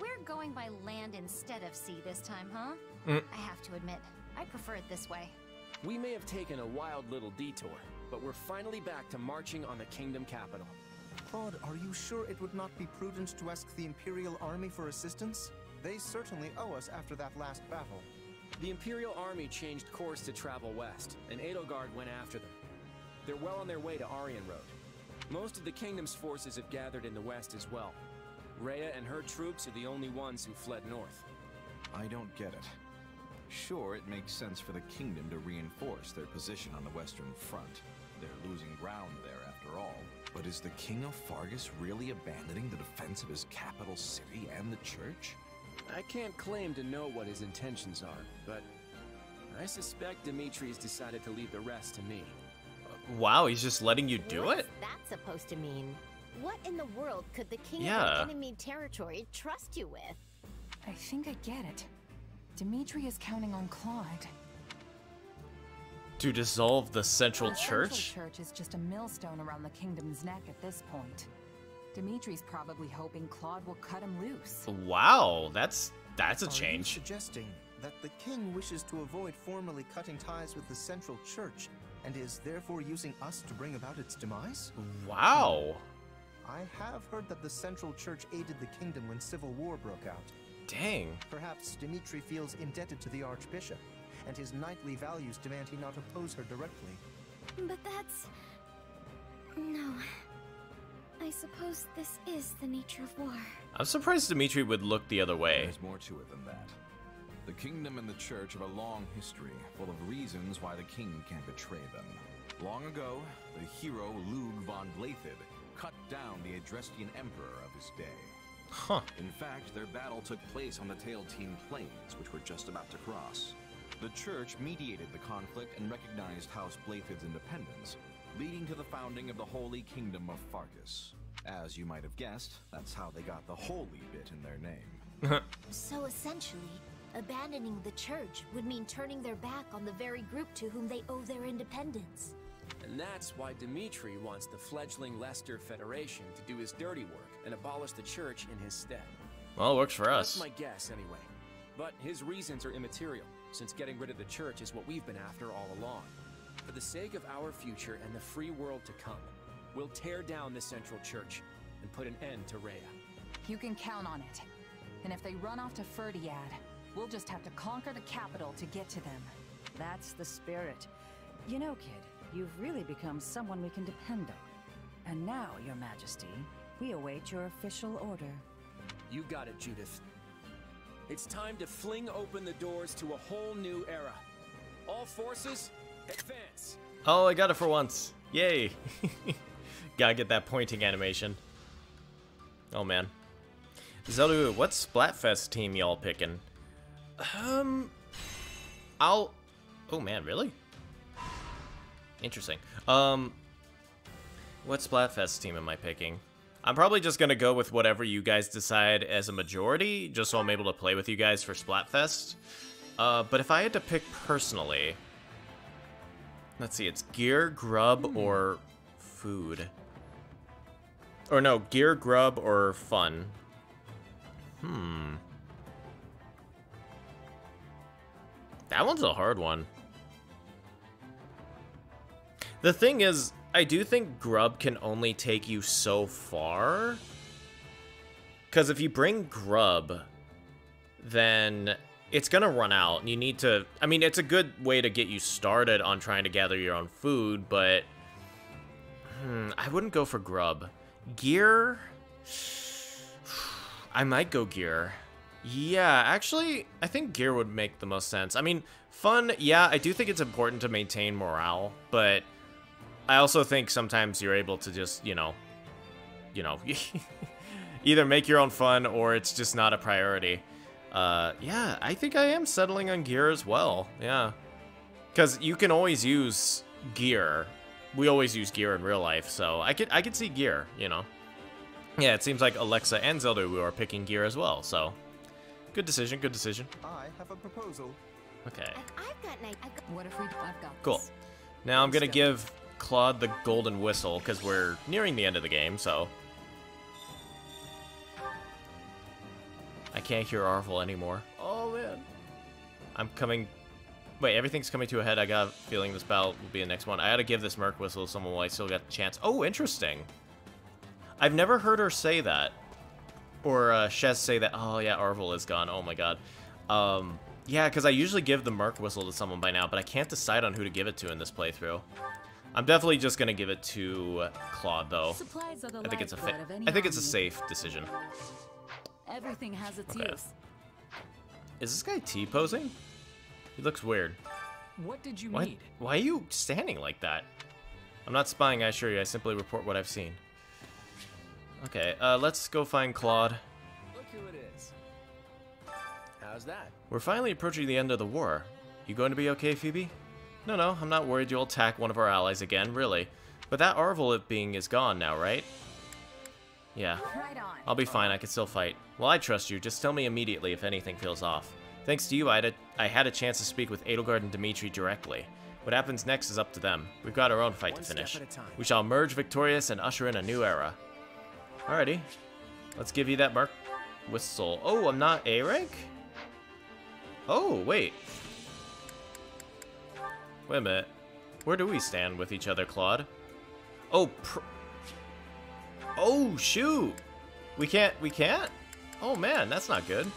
[SPEAKER 12] We're going by land instead of sea this time, huh?
[SPEAKER 1] Mm.
[SPEAKER 12] I have to admit, I prefer it this way.
[SPEAKER 2] We may have taken a wild little detour, but we're finally back to marching on the kingdom capital.
[SPEAKER 13] Claude, are you sure it would not be prudent to ask the Imperial Army for assistance? They certainly owe us after that last battle.
[SPEAKER 2] The Imperial Army changed course to travel west, and Edelgard went after them. They're well on their way to Arianrhod. Most of the Kingdom's forces have gathered in the west as well. Rhea and her troops are the only ones who fled north.
[SPEAKER 10] I don't get it. Sure, it makes sense for the Kingdom to reinforce their position on the Western Front. They're losing ground there after all. But is the King of Faerghus really abandoning the defense of his capital city and the church?
[SPEAKER 2] I can't claim to know what his intentions are, but I suspect Dimitri's decided to leave the rest to me.
[SPEAKER 1] Wow, he's just letting you do
[SPEAKER 8] What's
[SPEAKER 1] it?
[SPEAKER 8] that supposed to mean? What in the world could the king
[SPEAKER 1] Yeah.
[SPEAKER 8] of enemy territory trust you with?
[SPEAKER 6] I think I get it. Dimitri is counting on Claude.
[SPEAKER 1] To dissolve the Central
[SPEAKER 6] the
[SPEAKER 1] Church?
[SPEAKER 6] Central Church is just a millstone around the kingdom's neck at this point. Dimitri's probably hoping Claude will cut him loose.
[SPEAKER 1] Wow, that's that's a
[SPEAKER 13] Are you
[SPEAKER 1] change.
[SPEAKER 13] suggesting that the king wishes to avoid formally cutting ties with the Central Church and is therefore using us to bring about its demise?
[SPEAKER 1] Wow.
[SPEAKER 13] I have heard that the Central Church aided the kingdom when civil war broke out.
[SPEAKER 1] Dang.
[SPEAKER 13] Perhaps Dimitri feels indebted to the Archbishop, and his knightly values demand he not oppose her directly.
[SPEAKER 8] But that's... No. I suppose this is the nature of war.
[SPEAKER 1] I'm surprised Dimitri would look the other way.
[SPEAKER 10] There's more to it than that. The kingdom and the church have a long history, full of reasons why the king can't betray them. Long ago, the hero Loog von Blaidd cut down the Adrestian emperor of his day.
[SPEAKER 1] Huh.
[SPEAKER 10] In fact, their battle took place on the Tailtean Plains, which we're just about to cross. The church mediated the conflict and recognized House Blaidd's independence, leading to the founding of the Holy Kingdom of Faerghus. As you might have guessed, that's how they got the holy bit in their name. <laughs>
[SPEAKER 8] So essentially, abandoning the church would mean turning their back on the very group to whom they owe their independence.
[SPEAKER 2] And that's why Dimitri wants the fledgling Leicester Federation to do his dirty work and abolish the church in his stead.
[SPEAKER 1] Well, it works for us.
[SPEAKER 2] That's
[SPEAKER 1] us.
[SPEAKER 2] my guess, anyway. But his reasons are immaterial, since getting rid of the church is what we've been after all along. For the sake of our future and the free world to come, we'll tear down the Central Church and put an end to Rhea.
[SPEAKER 6] You can count on it. And if they run off to Fhirdiad, we'll just have to conquer the capital to get to them.
[SPEAKER 14] That's the spirit. You know, kid, you've really become someone we can depend on. And now, Your Majesty, we await your official order.
[SPEAKER 2] You got it, Judith. It's time to fling open the doors to a whole new era. All forces, advance!
[SPEAKER 1] Oh, I got it for once. Yay. <laughs> Gotta get that pointing animation. Oh, man. Zelu, what Splatfest team y'all picking? Um, I'll... Oh, man, really? Interesting. Um, what Splatfest team am I picking? I'm probably just gonna go with whatever you guys decide as a majority, just so I'm able to play with you guys for Splatfest. Uh, but if I had to pick personally, let's see, it's gear, grub, or food. Or no, gear, grub, or fun. Hmm. That one's a hard one. The thing is, I do think grub can only take you so far. Because if you bring grub, then it's going to run out. You need to... I mean, it's a good way to get you started on trying to gather your own food, but... Hmm, I wouldn't go for grub. Gear... <sighs> I might go gear. Yeah, actually, I think gear would make the most sense. I mean, fun, yeah, I do think it's important to maintain morale, but I also think sometimes you're able to just, you know, you know, <laughs> either make your own fun or it's just not a priority. Uh, yeah, I think I am settling on gear as well, yeah. Because you can always use gear. We always use gear in real life, so I could, I could see gear, you know. Yeah, it seems like Alexa and Zelda are picking gear as well, so... Good decision, good decision.
[SPEAKER 13] I have a proposal.
[SPEAKER 1] Okay.
[SPEAKER 8] I've got night.
[SPEAKER 6] What if we? I've got.
[SPEAKER 1] Cool. Now I'm gonna give Claude the golden whistle, because we're nearing the end of the game, so... I can't hear Arval anymore. Oh, man. I'm coming... Wait, everything's coming to a head. I got a feeling this battle will be the next one. I gotta give this Merc Whistle to someone while I still got the chance. Oh, interesting. I've never heard her say that. Or uh, Shez say that, oh yeah, Arval is gone. Oh my god. Um, yeah, because I usually give the Merc Whistle to someone by now, but I can't decide on who to give it to in this playthrough. I'm definitely just gonna give it to Claude, though.
[SPEAKER 15] Supplies are the
[SPEAKER 1] I think it's a I think it's a safe decision.
[SPEAKER 15] Everything has its
[SPEAKER 1] Okay.
[SPEAKER 15] use.
[SPEAKER 1] Is this guy T-posing? He looks weird.
[SPEAKER 11] What did you
[SPEAKER 1] Why,
[SPEAKER 11] need?
[SPEAKER 1] why are you standing like that? I'm not spying, I assure you. I simply report what I've seen. Okay, uh, let's go find Claude.
[SPEAKER 2] Look who it is. How's that?
[SPEAKER 1] We're finally approaching the end of the war. You going to be okay, Phoebe? No, no, I'm not worried you'll attack one of our allies again, really. But that Arval being is gone now, right? Yeah.
[SPEAKER 6] Right on.
[SPEAKER 1] I'll be fine, I can still fight. Well, I trust you, just tell me immediately if anything feels off. Thanks to you, I had a, I had a chance to speak with Edelgard and Dimitri directly. What happens next is up to them. We've got our own fight
[SPEAKER 2] One
[SPEAKER 1] to finish.
[SPEAKER 2] at a time.
[SPEAKER 1] We shall emerge victorious and usher in a new era. Alrighty. Let's give you that merc whistle. Oh, I'm not A rank? Oh, wait. Wait a minute. Where do we stand with each other, Claude? Oh, Oh, shoot! We can't, we can't? Oh man, that's not good.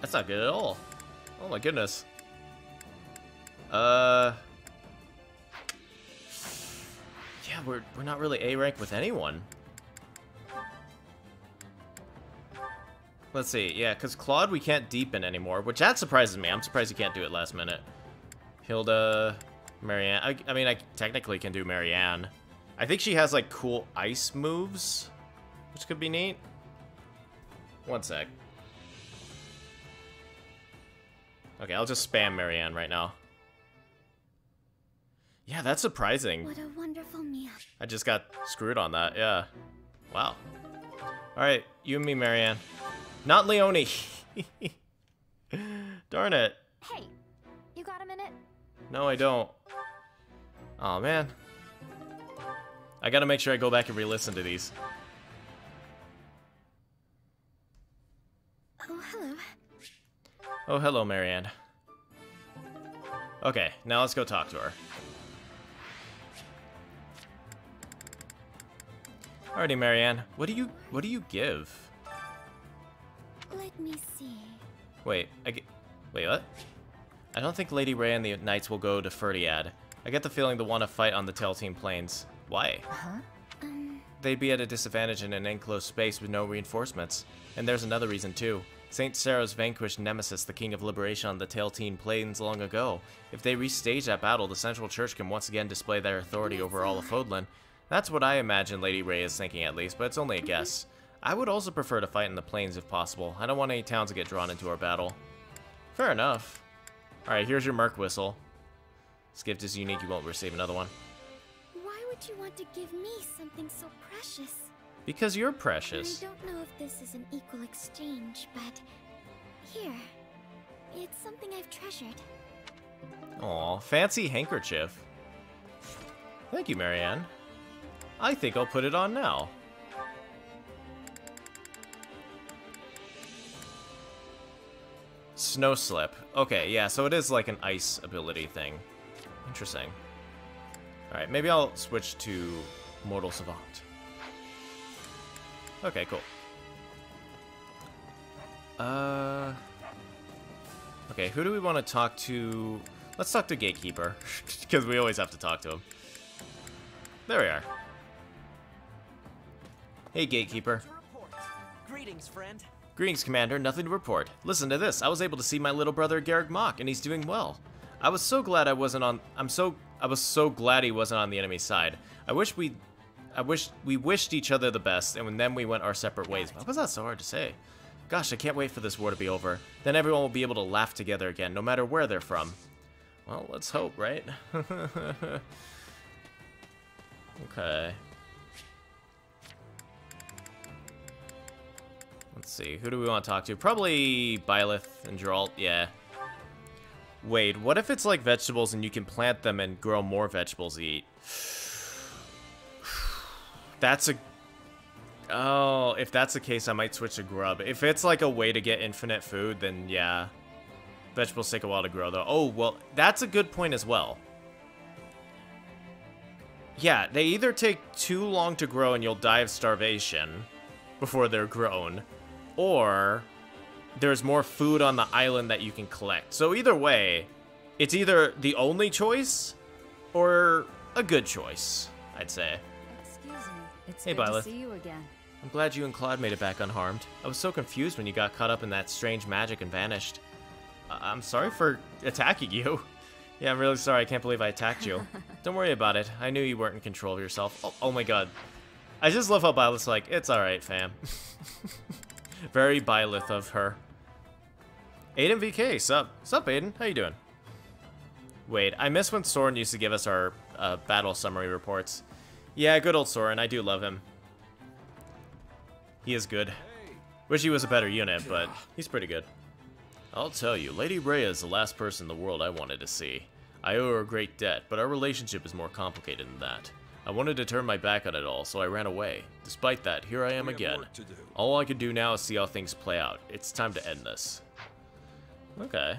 [SPEAKER 1] That's not good at all. Oh my goodness. Uh... Yeah, we're, we're not really A rank with anyone. Let's see, yeah, because Claude we can't deepen anymore, which that surprises me. I'm surprised you can't do it last minute. Hilda, Marianne. I, I mean, I technically can do Marianne. I think she has, like, cool ice moves, which could be neat. One sec. Okay, I'll just spam Marianne right now. Yeah, that's surprising.
[SPEAKER 8] What a wonderful meal.
[SPEAKER 1] I just got screwed on that, yeah. Wow. Alright, you and me, Marianne. Not Leonie. <laughs> Darn it.
[SPEAKER 12] Hey, you got a minute?
[SPEAKER 1] No, I don't. Oh man. I gotta make sure I go back and re-listen to these.
[SPEAKER 8] Oh, hello.
[SPEAKER 1] Oh, hello, Marianne. Okay, now let's go talk to her. Alrighty, Marianne. What do you what do you give?
[SPEAKER 8] Let me see.
[SPEAKER 1] Wait, I get, wait, what? I don't think Lady Rhea and the Knights will go to Fhirdiad. I get the feeling they'll want to fight on the Tailtean Plains. Why?
[SPEAKER 8] Huh? Um,
[SPEAKER 1] They'd be at a disadvantage in an enclosed space with no reinforcements. And there's another reason too. Saint Seiros vanquished Nemesis, the King of Liberation on the Tailtean Plains long ago. If they restage that battle, the Central Church can once again display their authority over all of Fodlan. That's what I imagine Lady Rhea is thinking at least, but it's only a mm-hmm. guess. I would also prefer to fight in the plains if possible. I don't want any towns to get drawn into our battle. Fair enough. Alright, here's your Merc Whistle. This gift is unique, you won't receive another one.
[SPEAKER 8] why would you want to give me something so precious?
[SPEAKER 1] Because you're precious.
[SPEAKER 8] I don't know if this is an equal exchange, but here. It's something I've treasured.
[SPEAKER 1] Aw, fancy handkerchief. Thank you, Marianne. I think I'll put it on now. Snow Slip. Okay, yeah, so it is like an ice ability thing. Interesting. Alright, maybe I'll switch to Mortal Savant. Okay, cool. Uh... Okay, who do we want to talk to? Let's talk to Gatekeeper, <laughs> because we always have to talk to him. There we are. Hey, Gatekeeper.
[SPEAKER 16] Greetings, friend.
[SPEAKER 1] Greetings, Commander. Nothing to report. Listen to this. I was able to see my little brother Garrick Mock, and he's doing well. I was so glad I wasn't on. I'm so. I was so glad he wasn't on the enemy side. I wish we. I wish we wished each other the best, and then we went our separate ways. Why was that so hard to say? Gosh, I can't wait for this war to be over. Then everyone will be able to laugh together again, no matter where they're from. Well, let's hope, right? <laughs> Okay. Let's see, who do we want to talk to? Probably Byleth and Jeralt, yeah. Wait, what if it's like vegetables and you can plant them and grow more vegetables to eat? That's a... Oh, if that's the case, I might switch to grub. If it's like a way to get infinite food, then yeah. Vegetables take a while to grow, though. Oh, well, that's a good point as well. Yeah, they either take too long to grow and you'll die of starvation before they're grown, or there's more food on the island that you can collect. So either way, it's either the only choice or a good choice, I'd say.
[SPEAKER 15] Excuse me. It's
[SPEAKER 1] Hey,
[SPEAKER 15] good
[SPEAKER 1] Byleth.
[SPEAKER 15] to see you again.
[SPEAKER 1] I'm glad you and Claude made it back unharmed. I was so confused when you got caught up in that strange magic and vanished. I- I'm sorry for attacking you. <laughs> Yeah, I'm really sorry. I can't believe I attacked you. <laughs> Don't worry about it. I knew you weren't in control of yourself. Oh, oh my god. I just love how Byleth's like, it's alright, fam. <laughs> Very Byleth of her. Aiden VK, sup? Sup, Aiden? How you doing? Wait, I miss when Soren used to give us our uh, battle summary reports. Yeah, good old Soren. I do love him. He is good. Wish he was a better unit, but he's pretty good. I'll tell you, Lady Rhea is the last person in the world I wanted to see. I owe her a great debt, but our relationship is more complicated than that. I wanted to turn my back on it all, so I ran away. Despite that, here I am again.
[SPEAKER 9] work to do.
[SPEAKER 1] All I can do now is see how things play out. It's time to end this. Okay.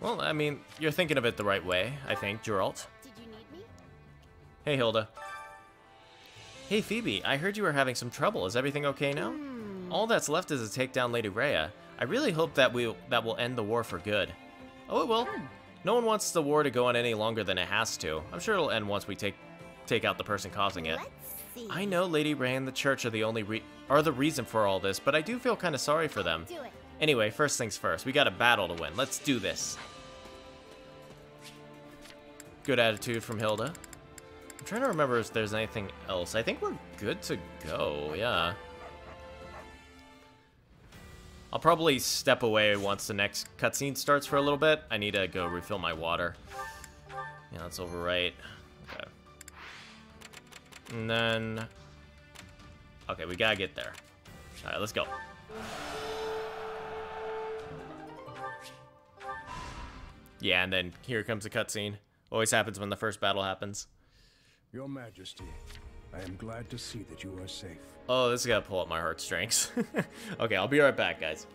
[SPEAKER 1] Well, I mean, you're thinking of it the right way, I think, Jeralt.
[SPEAKER 8] Did you need me?
[SPEAKER 1] Hey, Hilda. Hey, Phoebe, I heard you were having some trouble. Is everything okay now? Hmm. All that's left is to take down Lady Rhea. I really hope that we that will end the war for good. Oh, it will. Hmm. No one wants the war to go on any longer than it has to. I'm sure it'll end once we take take out the person causing it. I know Lady Rhea and the church are the only re are the reason for all this, but I do feel kind of sorry for them. Anyway, first things first. We got a battle to win. Let's do this. Good attitude from Hilda. I'm trying to remember if there's anything else. I think we're good to go, yeah. I'll probably step away once the next cutscene starts for a little bit. I need to go refill my water. Yeah, that's overwrite. Okay. And then... Okay, we gotta get there. Alright, let's go. Yeah, and then here comes the cutscene. Always happens when the first battle happens.
[SPEAKER 17] Your Majesty, I am glad to see that you are safe.
[SPEAKER 1] Oh, this is gonna pull up my heartstrings. <laughs> okay, I'll be right back, guys.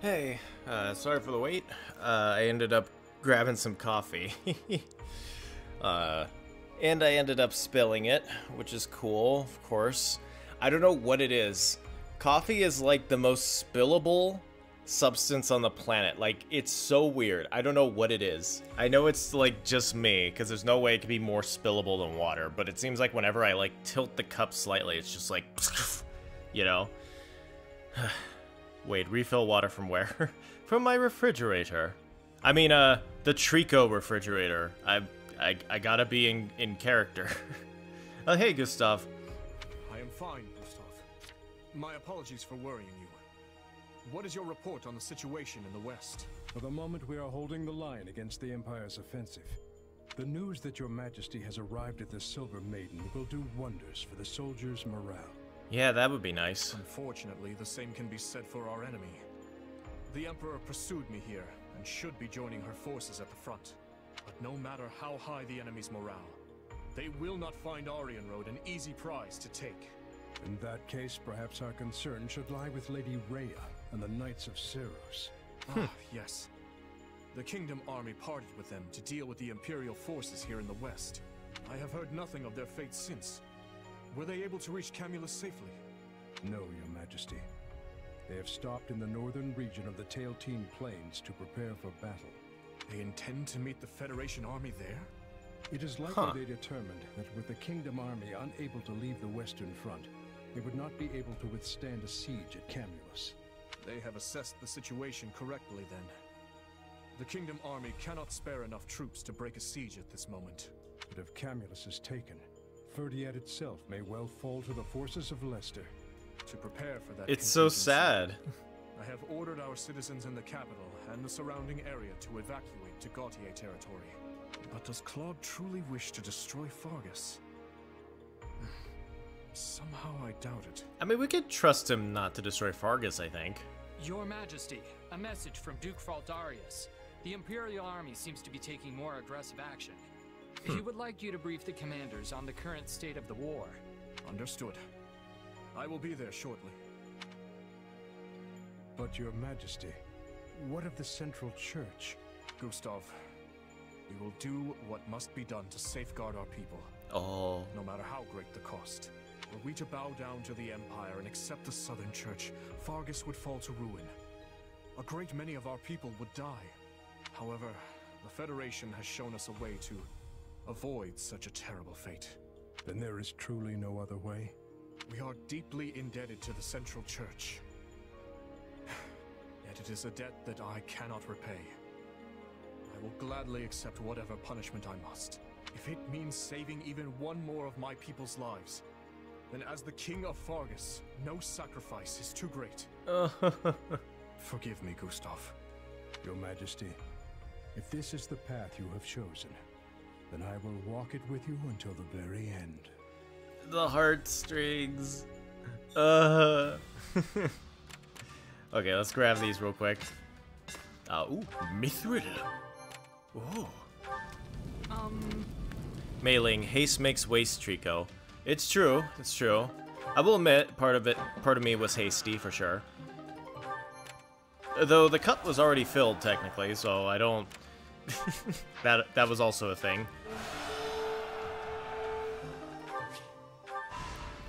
[SPEAKER 1] Hey, uh, sorry for the wait. Uh, I ended up grabbing some coffee. <laughs> uh, and I ended up spilling it, which is cool, of course. I don't know what it is. Coffee is like the most spillable substance on the planet. Like, it's so weird. I don't know what it is. I know it's like just me, because there's no way it could be more spillable than water, but it seems like whenever I like tilt the cup slightly, it's just like, <sniffs> you know? <sighs> Wait, refill water from where? <laughs> from my refrigerator. I mean, uh, the Treecko refrigerator. I, I, I gotta be in, in character. <laughs> uh, hey, Gustave.
[SPEAKER 4] I am fine, Gustave. My apologies for worrying you. What is your report on the situation in the West?
[SPEAKER 17] For the moment, we are holding the line against the Empire's offensive. The news that your majesty has arrived at the Silver Maiden will do wonders for the soldiers' morale.
[SPEAKER 1] Yeah, that would be nice.
[SPEAKER 4] Unfortunately, the same can be said for our enemy. The Emperor pursued me here, and should be joining her forces at the front. But no matter how high the enemy's morale, they will not find Arianrhod an easy prize to take.
[SPEAKER 17] In that case, perhaps our concern should lie with Lady Rhea and the Knights of Seiros.
[SPEAKER 4] ah, yes. The Kingdom army parted with them to deal with the Imperial forces here in the west. I have heard nothing of their fate since. Were they able to reach Camulus safely?
[SPEAKER 17] No, your majesty. They have stopped in the northern region of the Tailtean Plains to prepare for battle.
[SPEAKER 4] They intend to meet the Federation army there?
[SPEAKER 17] It is likely huh. they determined that with the Kingdom army unable to leave the western front, they would not be able to withstand a siege at Camulus.
[SPEAKER 4] They have assessed the situation correctly then. The Kingdom army cannot spare enough troops to break a siege at this moment.
[SPEAKER 17] But if Camulus is taken, Fhirdiad itself may well fall to the forces of Leicester.
[SPEAKER 4] To prepare for that
[SPEAKER 1] It's so sad.
[SPEAKER 4] I have ordered our citizens in the capital and the surrounding area to evacuate to Gautier territory. But does Claude truly wish to destroy Faerghus? <sighs> Somehow I doubt it.
[SPEAKER 1] I mean, we could trust him not to destroy Faerghus, I think.
[SPEAKER 18] Your Majesty, a message from Duke Fraldarius. The Imperial Army seems to be taking more aggressive action. He
[SPEAKER 1] Hmm.
[SPEAKER 18] would like you to brief the commanders on the current state of the war.
[SPEAKER 4] Understood. I will be there shortly.
[SPEAKER 17] But your majesty, what of the Central Church?
[SPEAKER 4] Gustave, we will do what must be done to safeguard our people.
[SPEAKER 1] Oh.
[SPEAKER 4] No matter how great the cost. Were we to bow down to the Empire and accept the Southern Church, Faerghus would fall to ruin. A great many of our people would die. However, the Federation has shown us a way to avoid such a terrible fate.
[SPEAKER 17] Then there is truly no other way?
[SPEAKER 4] We are deeply indebted to the Central Church. <sighs> Yet it is a debt that I cannot repay. I will gladly accept whatever punishment I must. If it means saving even one more of my people's lives, then as the King of Faerghus, no sacrifice is too great. <laughs> Forgive me, Gustave.
[SPEAKER 17] Your Majesty, if this is the path you have chosen, then I will walk it with you until the very end.
[SPEAKER 1] The heartstrings. Uh. <laughs> okay, let's grab these real quick. Uh, ooh, Mithril. Ooh.
[SPEAKER 6] Um.
[SPEAKER 1] Mailing, haste makes waste, Treecko. It's true, it's true. I will admit, part of it, part of me was hasty, for sure. Though the cup was already filled, technically, so I don't... <laughs> that, that was also a thing.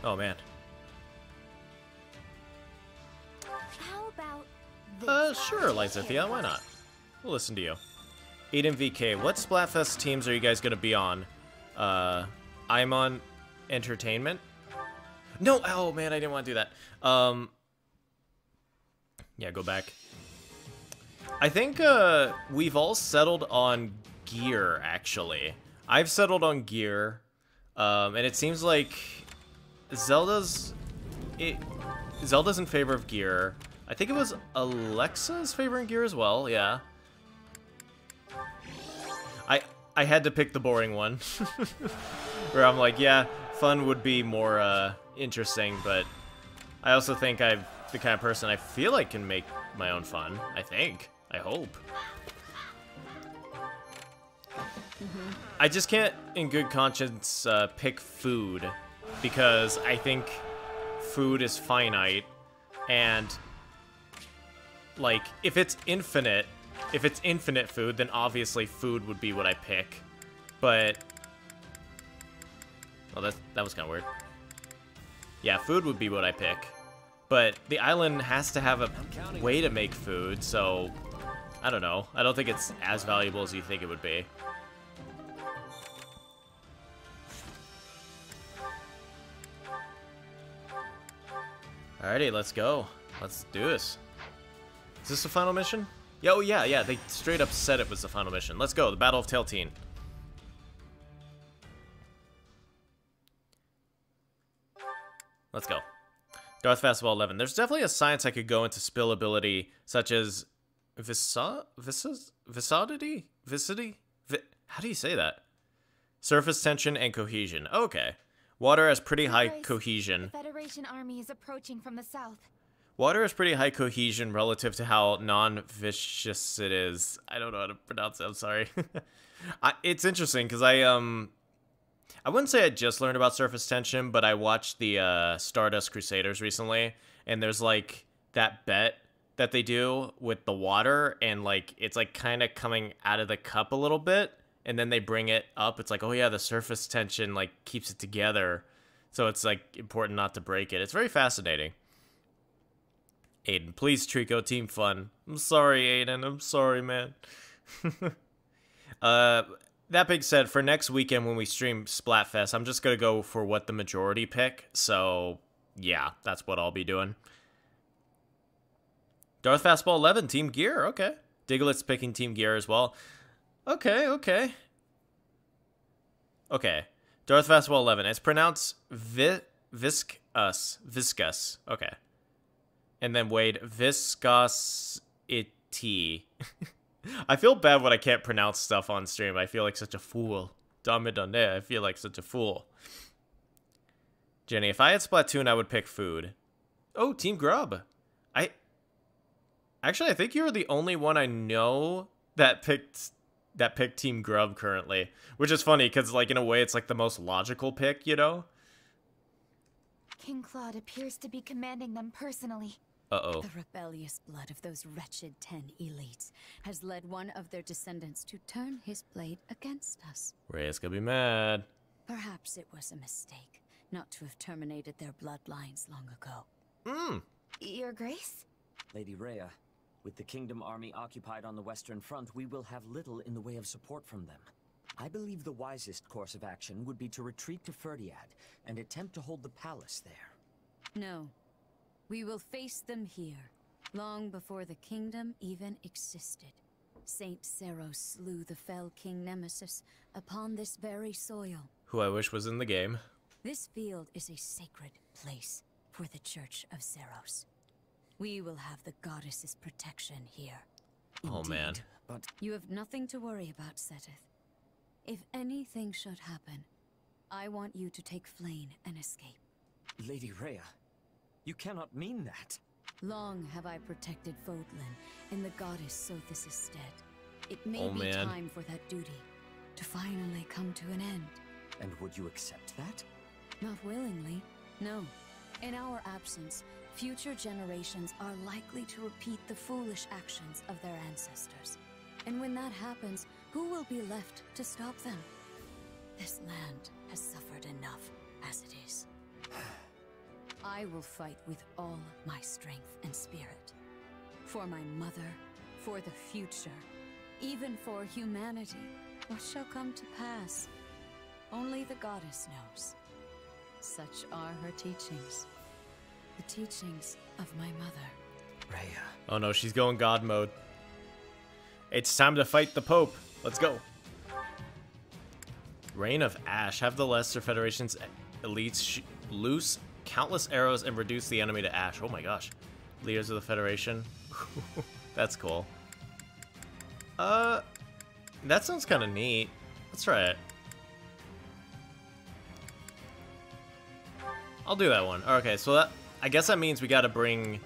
[SPEAKER 1] Oh, man.
[SPEAKER 8] How about
[SPEAKER 1] Uh, sure, Lysithea, why not? We'll listen to you. Aiden VK, what Splatfest teams are you guys gonna be on? Uh, I'm on Entertainment? No, oh man, I didn't want to do that. Um, yeah, go back. I think, uh, we've all settled on gear, actually. I've settled on gear, um, and it seems like Zelda's... It, Zelda's in favor of gear. I think it was Alexa's favoring gear as well, yeah. I I had to pick the boring one. <laughs> Where I'm like, yeah, fun would be more uh, interesting, but I also think I'm the kind of person I feel like can make my own fun. I think. I hope. I just can't, in good conscience, uh, pick food because I think food is finite, and like, if it's infinite, if it's infinite food, then obviously food would be what I pick. But... Oh, that, that was kind of weird. Yeah, food would be what I pick. But the island has to have a way to make food, so... I don't know. I don't think it's as valuable as you think it would be. Alrighty, let's go. Let's do this. Is this the final mission? Yeah, oh yeah, yeah, they straight up said it was the final mission. Let's go, the Battle of Tailtean. Let's go. Darth Fastball 11. There's definitely a science I could go into spill ability, such as visa, visas, viscidity? Viscidity? Vi how do you say that? Surface tension and cohesion. Okay. Water has pretty high
[SPEAKER 6] Grace,
[SPEAKER 1] cohesion.
[SPEAKER 6] The Federation army is approaching from the south.
[SPEAKER 1] Water has pretty high cohesion relative to how non-viscous it is. I don't know how to pronounce it. I'm sorry. <laughs> I, it's interesting because I um, I wouldn't say I just learned about surface tension, but I watched the uh, Stardust Crusaders recently, and there's like that bet that they do with the water, and like it's like kind of coming out of the cup a little bit, and then they bring it up. It's like, oh yeah, the surface tension like keeps it together, so it's like important not to break it. It's very fascinating. Aiden, please, Treecko, team fun. I'm sorry, Aiden. I'm sorry, man. <laughs> uh, that being said, for next weekend when we stream Splatfest, I'm just gonna go for what the majority pick. So yeah, that's what I'll be doing. Darth Fastball 11, Team Gear. Okay. Diglett's picking Team Gear as well. Okay, okay. Okay. Darth Fastball 11. It's pronounced vi viscus. Viscus. Okay. And then Wade, viscosity. <laughs> I feel bad when I can't pronounce stuff on stream. I feel like such a fool. Dumb done I feel like such a fool. Jenny, if I had Splatoon, I would pick food. Oh, Team Grub. I actually I think you're the only one I know that picked that picked Team Grub currently, which is funny because like in a way it's like the most logical pick, you know.
[SPEAKER 6] King Claude appears to be commanding them personally.
[SPEAKER 1] Uh-oh.
[SPEAKER 5] The rebellious blood of those wretched ten elites has led one of their descendants to turn his blade against us.
[SPEAKER 1] Rhea's gonna be mad.
[SPEAKER 5] Perhaps it was a mistake not to have terminated their bloodlines long ago.
[SPEAKER 1] Mm.
[SPEAKER 6] Your Grace?
[SPEAKER 16] Lady Rhea, with the Kingdom army occupied on the Western Front, we will have little in the way of support from them. I believe the wisest course of action would be to retreat to Fhirdiad and attempt to hold the palace there.
[SPEAKER 5] No. We will face them here, long before the kingdom even existed. Saint Seiros slew the fell King Nemesis upon this very soil.
[SPEAKER 1] Who I wish was in the game.
[SPEAKER 5] This field is a sacred place for the Church of Seiros. We will have the goddess's protection here.
[SPEAKER 1] Oh man.
[SPEAKER 5] But you have nothing to worry about, Seteth. If anything should happen, I want you to take Flayn and escape.
[SPEAKER 16] Lady Rhea, you cannot mean that.
[SPEAKER 5] Long have I protected Fodlan in the goddess Sothis' stead. It may
[SPEAKER 1] Oh,
[SPEAKER 5] be
[SPEAKER 1] man.
[SPEAKER 5] time for that duty to finally come to an end.
[SPEAKER 16] And would you accept that?
[SPEAKER 5] Not willingly, no. In our absence, future generations are likely to repeat the foolish actions of their ancestors. And when that happens, who will be left to stop them? This land has suffered enough as it is. <sighs> I will fight with all my strength and spirit. For my mother, for the future, even for humanity. What shall come to pass? Only the goddess knows. Such are her teachings. The teachings of my mother.
[SPEAKER 16] Rhea.
[SPEAKER 1] Oh no, she's going God mode. It's time to fight the Pope. Let's go. Reign of Ash. Have the Leicester Federation's elites sh loose countless arrows and reduce the enemy to ash. Oh my gosh. Leaders of the Federation. <laughs> That's cool. Uh, that sounds kind of neat. Let's try it. I'll do that one. Okay, so that I guess that means we got to bring.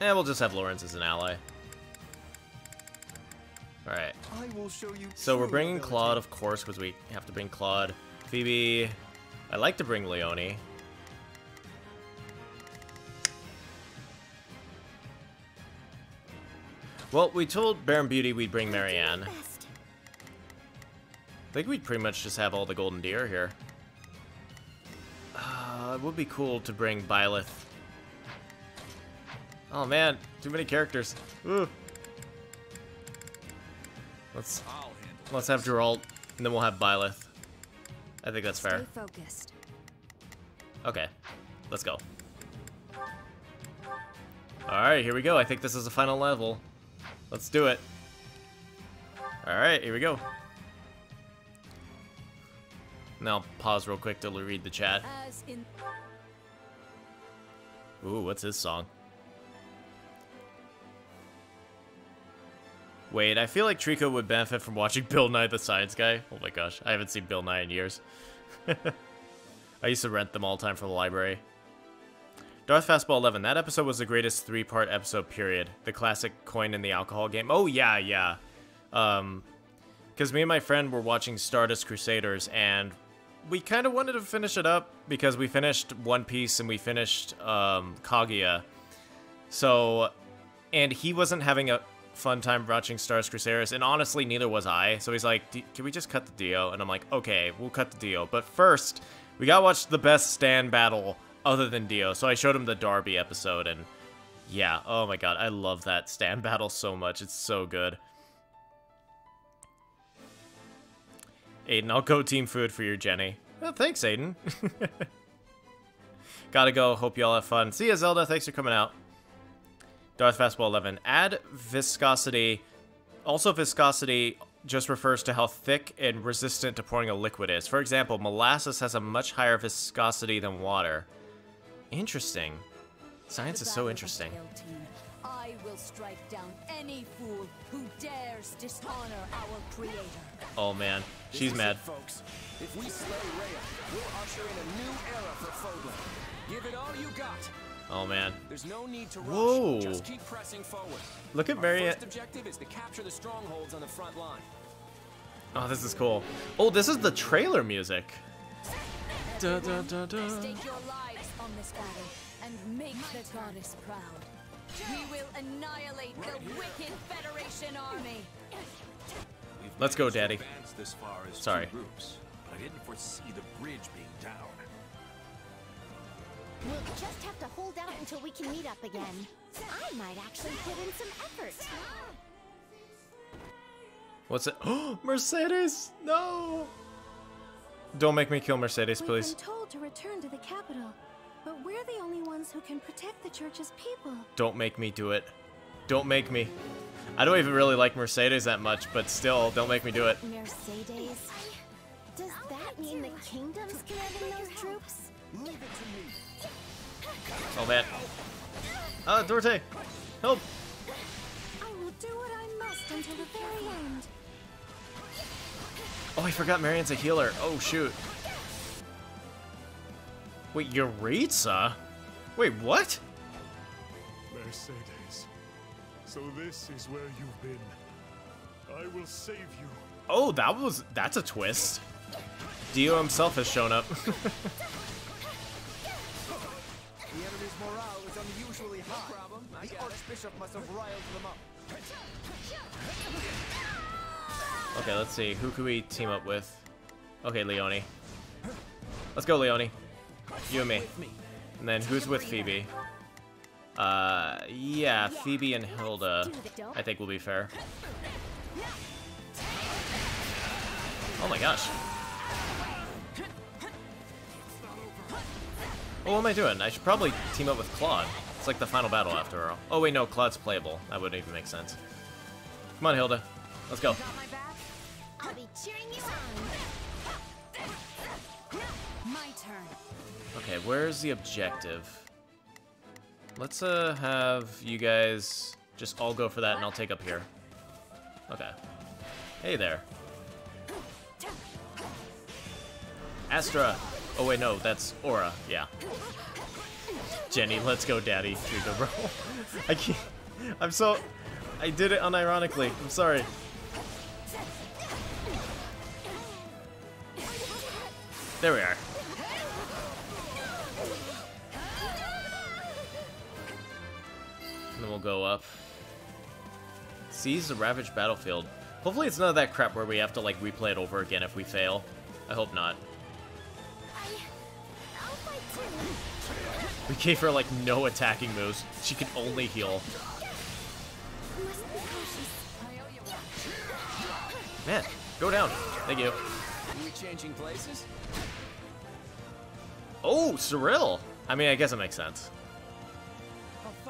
[SPEAKER 1] Eh, we'll just have Lorenz as an ally. All right.
[SPEAKER 13] I will show you.
[SPEAKER 1] So we're bringing. Claude, of course, because we have to bring Claude. Phoebe. I like to bring Leonie. Well, we told Baron Beauty we'd bring Marianne. I think we'd pretty much just have all the golden deer here. Uh, it would be cool to bring Byleth. Oh man, too many characters. Ooh. Let's let's have Jeralt, and then we'll have Byleth. I think that's fair.
[SPEAKER 15] Stay focused.
[SPEAKER 1] Okay, let's go. Alright, here we go. I think this is the final level. Let's do it. Alright, here we go. Now pause real quick to read the chat. Ooh, what's his song? Wait, I feel like Treecko would benefit from watching <laughs> Bill Nye the Science Guy. Oh my gosh, I haven't seen Bill Nye in years. <laughs> I used to rent them all the time from the library. Darth Fastball 11, that episode was the greatest three-part episode, period. The classic coin in the alcohol game. Oh, yeah, yeah. Um, because me and my friend were watching Stardust Crusaders, and we kind of wanted to finish it up because we finished One Piece and we finished um, Kaguya. So, and he wasn't having a fun time watching Stars Crusaders, and honestly, neither was I. So he's like, "Can we just cut the deal? And I'm like, "Okay, we'll cut the deal. But first, we gotta watch the best stand battle other than Dio. So I showed him the D'Arby episode, and yeah, oh my god, I love that stand <laughs> battle so much. It's so good. Aiden, I'll go team food for your Jenny. Oh, thanks, Aiden. <laughs> Gotta go. Hope you all have fun. See ya, Zelda. Thanks for coming out. Darth Fastball 11. Add viscosity. Also, viscosity just refers to how thick and resistant to pouring a liquid is. For example, molasses has a much higher viscosity than water. Interesting. Science is so interesting.
[SPEAKER 15] I will strike down any fool who dares dishonor our creator.
[SPEAKER 1] Oh man, she's
[SPEAKER 2] This
[SPEAKER 1] mad.
[SPEAKER 2] it, folks. If we slay Rhea, we'll usher in a new era for Fodlan. Give it all you got.
[SPEAKER 1] Oh man.
[SPEAKER 2] There's no need to rush.
[SPEAKER 1] Whoa.
[SPEAKER 2] Just keep pressing forward.
[SPEAKER 1] Look at
[SPEAKER 2] Our
[SPEAKER 1] Marianne.
[SPEAKER 2] First objective is to capture the strongholds on the front line.
[SPEAKER 1] Oh, this is cool. Oh, this is the trailer music. Da, da, da, da.
[SPEAKER 15] Stake your lives on this battle and make the goddess proud. We will annihilate the wicked Federation army.
[SPEAKER 1] Let's go, Daddy.
[SPEAKER 10] Advanced this far as
[SPEAKER 1] Sorry.
[SPEAKER 10] groups, I didn't foresee the bridge being down.
[SPEAKER 8] We'll just have to hold out until we can meet up again. I might actually put in some effort.
[SPEAKER 1] What's it? Oh, <gasps> Mercedes! No! Don't make me kill Mercedes,
[SPEAKER 3] We've
[SPEAKER 1] please.
[SPEAKER 3] been told to return to the capital, but we're the only ones who can protect the church's people.
[SPEAKER 1] Don't make me do it. Don't make me. I don't even really like Mercedes that much, but still, don't make me do it.
[SPEAKER 8] Mercedes? Does that mean the kingdom's commanding those troops? Leave it to me.
[SPEAKER 1] Oh man. Ah, Dorte! Help!
[SPEAKER 3] I will do what I must until the very end.
[SPEAKER 1] Oh, I forgot Marianne's a healer. Oh, shoot. Wait, Jeritza? Uh? Wait, what?
[SPEAKER 4] Mercedes. So this is where you've been. I will save you.
[SPEAKER 1] Oh, that was... That's a twist. Dio himself has shown up. <laughs>
[SPEAKER 13] The enemy's morale is unusually high. problem. The Archbishop must have riled them up.
[SPEAKER 1] okay, let's see. Who can we team up with? Okay, Leonie. Let's go, Leonie. You and me. And then who's with Phoebe? Uh, yeah, Phoebe and Hilda. I think will be fair. Oh my gosh. Oh, what am I doing? I should probably team up with Claude. It's like the final battle after all. Oh wait, no, Claude's playable. That wouldn't even make sense. Come on, Hilda. Let's go.
[SPEAKER 15] My turn.
[SPEAKER 1] Okay, where's the objective? Let's uh have you guys just all go for that and I'll take up here. Okay. Hey there. Astra. Oh wait, no, that's Aura. Yeah. Jenny, let's go, Daddy. Treecko, bro. <laughs> I can't. I'm so. I did it unironically. I'm sorry. There we are. And then we'll go up. Seize the ravaged battlefield. Hopefully it's none of that crap where we have to like replay it over again if we fail. I hope not. We gave her like no attacking moves. She could only heal. Man, go down. Thank you.
[SPEAKER 2] Are we changing places?
[SPEAKER 1] Oh, Cyril! I mean, I guess it makes sense.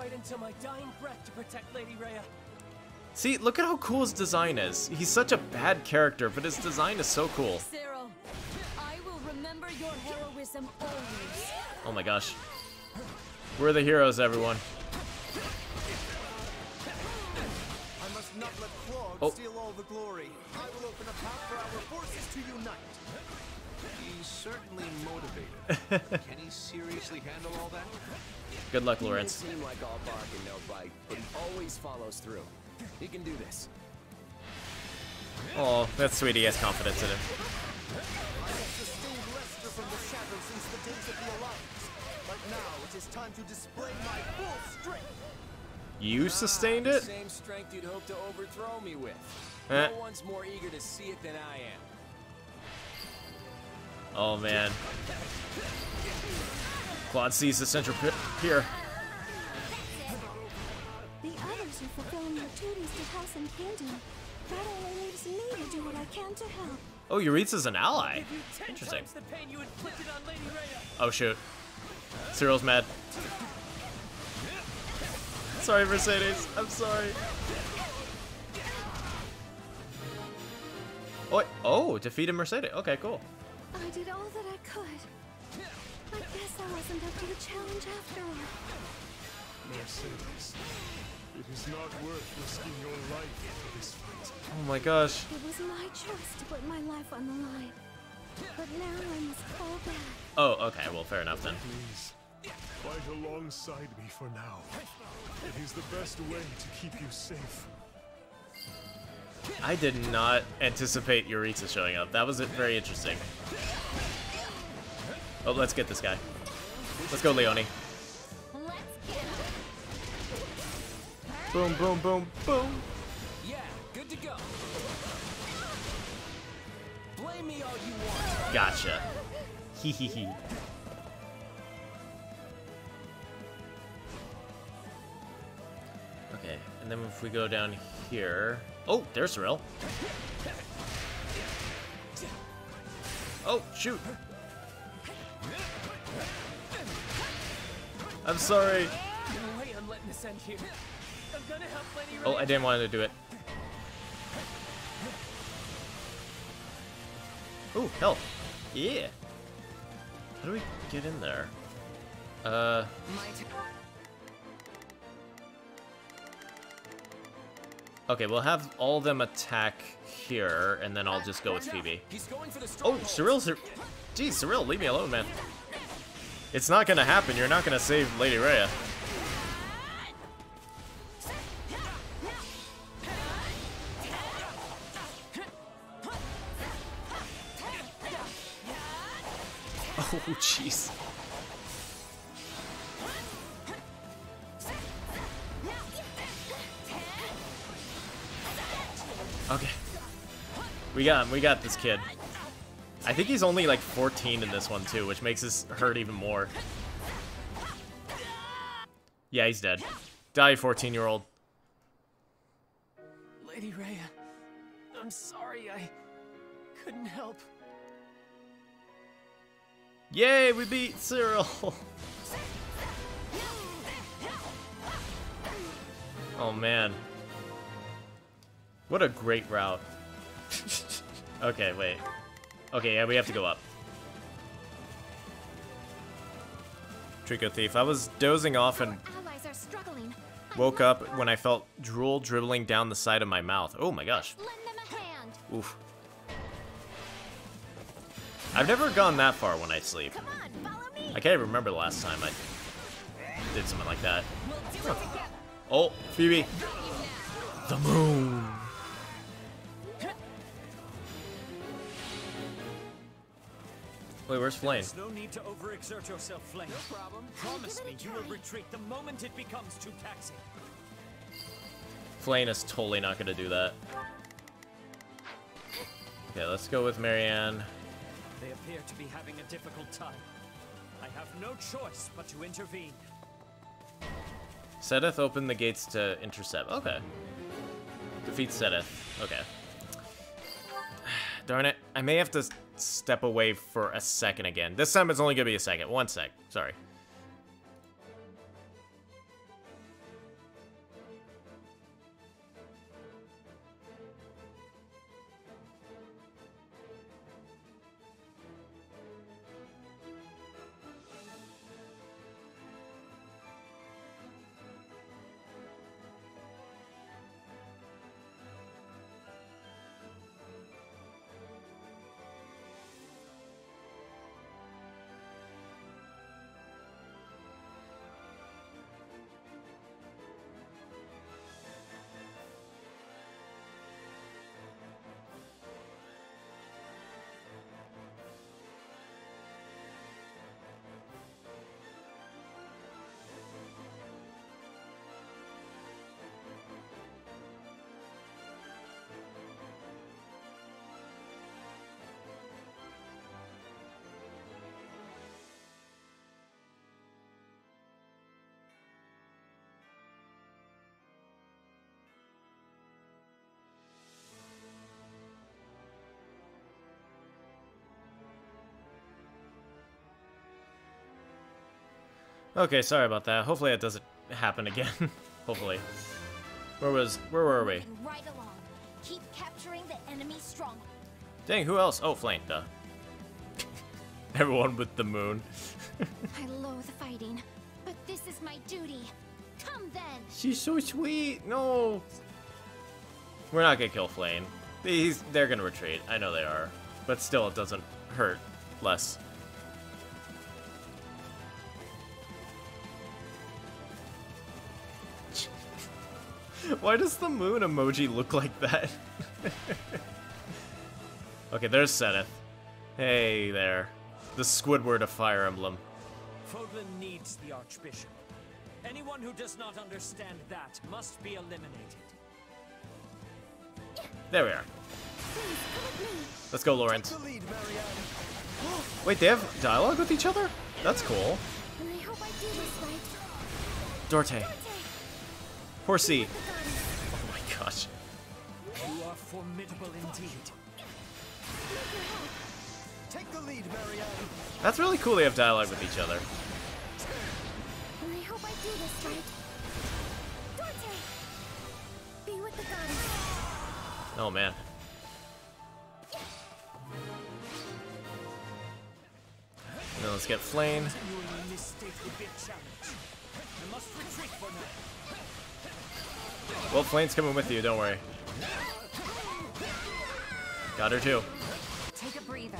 [SPEAKER 19] I'll fight until my dying breath to protect Lady Rhea.
[SPEAKER 1] See, look at how cool his design is. He's such a bad character, but his design is so cool.
[SPEAKER 5] Cyril, I will remember your heroism always.
[SPEAKER 1] Oh my gosh. We're the heroes, everyone.
[SPEAKER 13] I must not let Claude
[SPEAKER 1] Oh.
[SPEAKER 13] steal all the glory. I will open a path for our forces to unite.
[SPEAKER 10] He's certainly motivated. <laughs> Can he seriously handle all that?
[SPEAKER 1] Good luck, Lorenz.
[SPEAKER 2] seem like all bark and no bite, but he always follows through. He can do this.
[SPEAKER 1] Oh, that's sweet. He has confidence in him.
[SPEAKER 13] I have sustained Leicester from the shadow since the days of the Alliance. But now it is time to display my full strength.
[SPEAKER 1] You sustained it?
[SPEAKER 2] same strength you'd hope to overthrow me with.
[SPEAKER 1] Eh.
[SPEAKER 2] No one's more eager to see it than I am.
[SPEAKER 1] Oh man. Claude sees the central pit here.
[SPEAKER 20] The others are fulfilling their duties to House and Kingdom. That only leaves me to do what I can to help.
[SPEAKER 1] Oh, Jeritza's an ally. Interesting.
[SPEAKER 19] The pain you inflicted on Lady Rhea.
[SPEAKER 1] Oh shoot. Cyril's mad. Sorry, Mercedes. I'm sorry. Oh, oh, defeated Mercedes. Okay, cool.
[SPEAKER 20] I did all that I could. I guess I wasn't up to the challenge after all.
[SPEAKER 4] Mercedes, it is not worth risking your life for this fight.
[SPEAKER 1] Oh my gosh.
[SPEAKER 20] It was my choice to put my life on the line. But now I must fall back.
[SPEAKER 1] Oh, okay. Well, fair enough then.
[SPEAKER 4] Please, fight alongside me for now. It is the best way to keep you safe.
[SPEAKER 1] I did not anticipate Jeritza showing up. That was very interesting. Oh, let's get this guy. Let's go, Leonie. Boom, boom, boom, boom.
[SPEAKER 2] Yeah, good to go. Blame me all you want.
[SPEAKER 1] Gotcha. Hee hee hee. Okay, and then if we go down here... Oh, there's Cyril. Oh, shoot. I'm sorry.
[SPEAKER 19] No way I'm letting this end here. I'm gonna help Lady
[SPEAKER 1] Oh, I didn't want to do it. Oh, help. Yeah. How do we get in there? Uh... Okay, we'll have all of them attack here, and then I'll just go with Phoebe.
[SPEAKER 2] He's going for the
[SPEAKER 1] Oh, Cyril's here. Jeez, Cyril, leave me alone, man. It's not gonna happen. You're not gonna save Lady Rhea. <laughs> Oh, jeez. Okay. We got him. We got this kid. I think he's only like 14 in this one too, which makes this hurt even more. Yeah, he's dead. Die, 14 year old.
[SPEAKER 19] Lady Rhea, I'm sorry I couldn't help.
[SPEAKER 1] Yay, we beat Cyril. <laughs> oh man. What a great route. <laughs> okay, wait. Okay, yeah, we have to go up. Treecko Thief. I was dozing off and
[SPEAKER 20] Allies are struggling.
[SPEAKER 1] woke up when I felt drool dribbling down the side of my mouth. Oh my gosh.
[SPEAKER 20] Lend them a hand.
[SPEAKER 1] Oof. I've never gone that far when I sleep. I can't even remember the last time I did something like that. Huh. Oh, Phoebe. The moon. Wait, where's Flayn?
[SPEAKER 19] There's no need to overexert yourself, Flayn. No problem. Promise me you will retreat the moment it becomes too taxing.
[SPEAKER 1] Flayn is totally not gonna do that. Okay, let's go with Marianne.
[SPEAKER 19] They appear to be having a difficult time. I have no choice but to intervene.
[SPEAKER 1] Seteth opened the gates to intercept. Okay. Defeat Seteth. Okay. Darn it. I may have to step away for a second again. This time it's only gonna be a second. One sec. Sorry. Okay, sorry about that. Hopefully it doesn't happen again. <laughs> Hopefully. Where was where were we?
[SPEAKER 8] Right along. Keep capturing the enemy stronghold.
[SPEAKER 1] Dang, who else? Oh, Flayn, duh. <laughs> Everyone with the moon. <laughs>
[SPEAKER 8] I loathe fighting, but this is my duty. Come then.
[SPEAKER 1] She's so sweet. No. We're not gonna kill Flayn. These they're gonna retreat. I know they are. But still it doesn't hurt less. <laughs> Why does the moon emoji look like that? <laughs> okay, there's Zenith. Hey there. The Squidward of Fire Emblem.
[SPEAKER 19] Fodlan needs the Archbishop. Anyone who does not understand that must be eliminated.
[SPEAKER 1] There we are. Let's go, Lorenz. Wait, they have dialogue with each other? That's cool.
[SPEAKER 20] And I hope I do this right.
[SPEAKER 1] Dorte. Horsey. Oh my gosh.
[SPEAKER 19] You are formidable indeed.
[SPEAKER 13] Take the lead, Marianne.
[SPEAKER 1] That's really cool they have dialogue with each other.
[SPEAKER 20] I hope I do this right. Dante! Be with the goddess.
[SPEAKER 1] Oh man. Now let's get Flayn. Well, Flayn's coming with you, don't worry. Got her too.
[SPEAKER 6] Take a breather.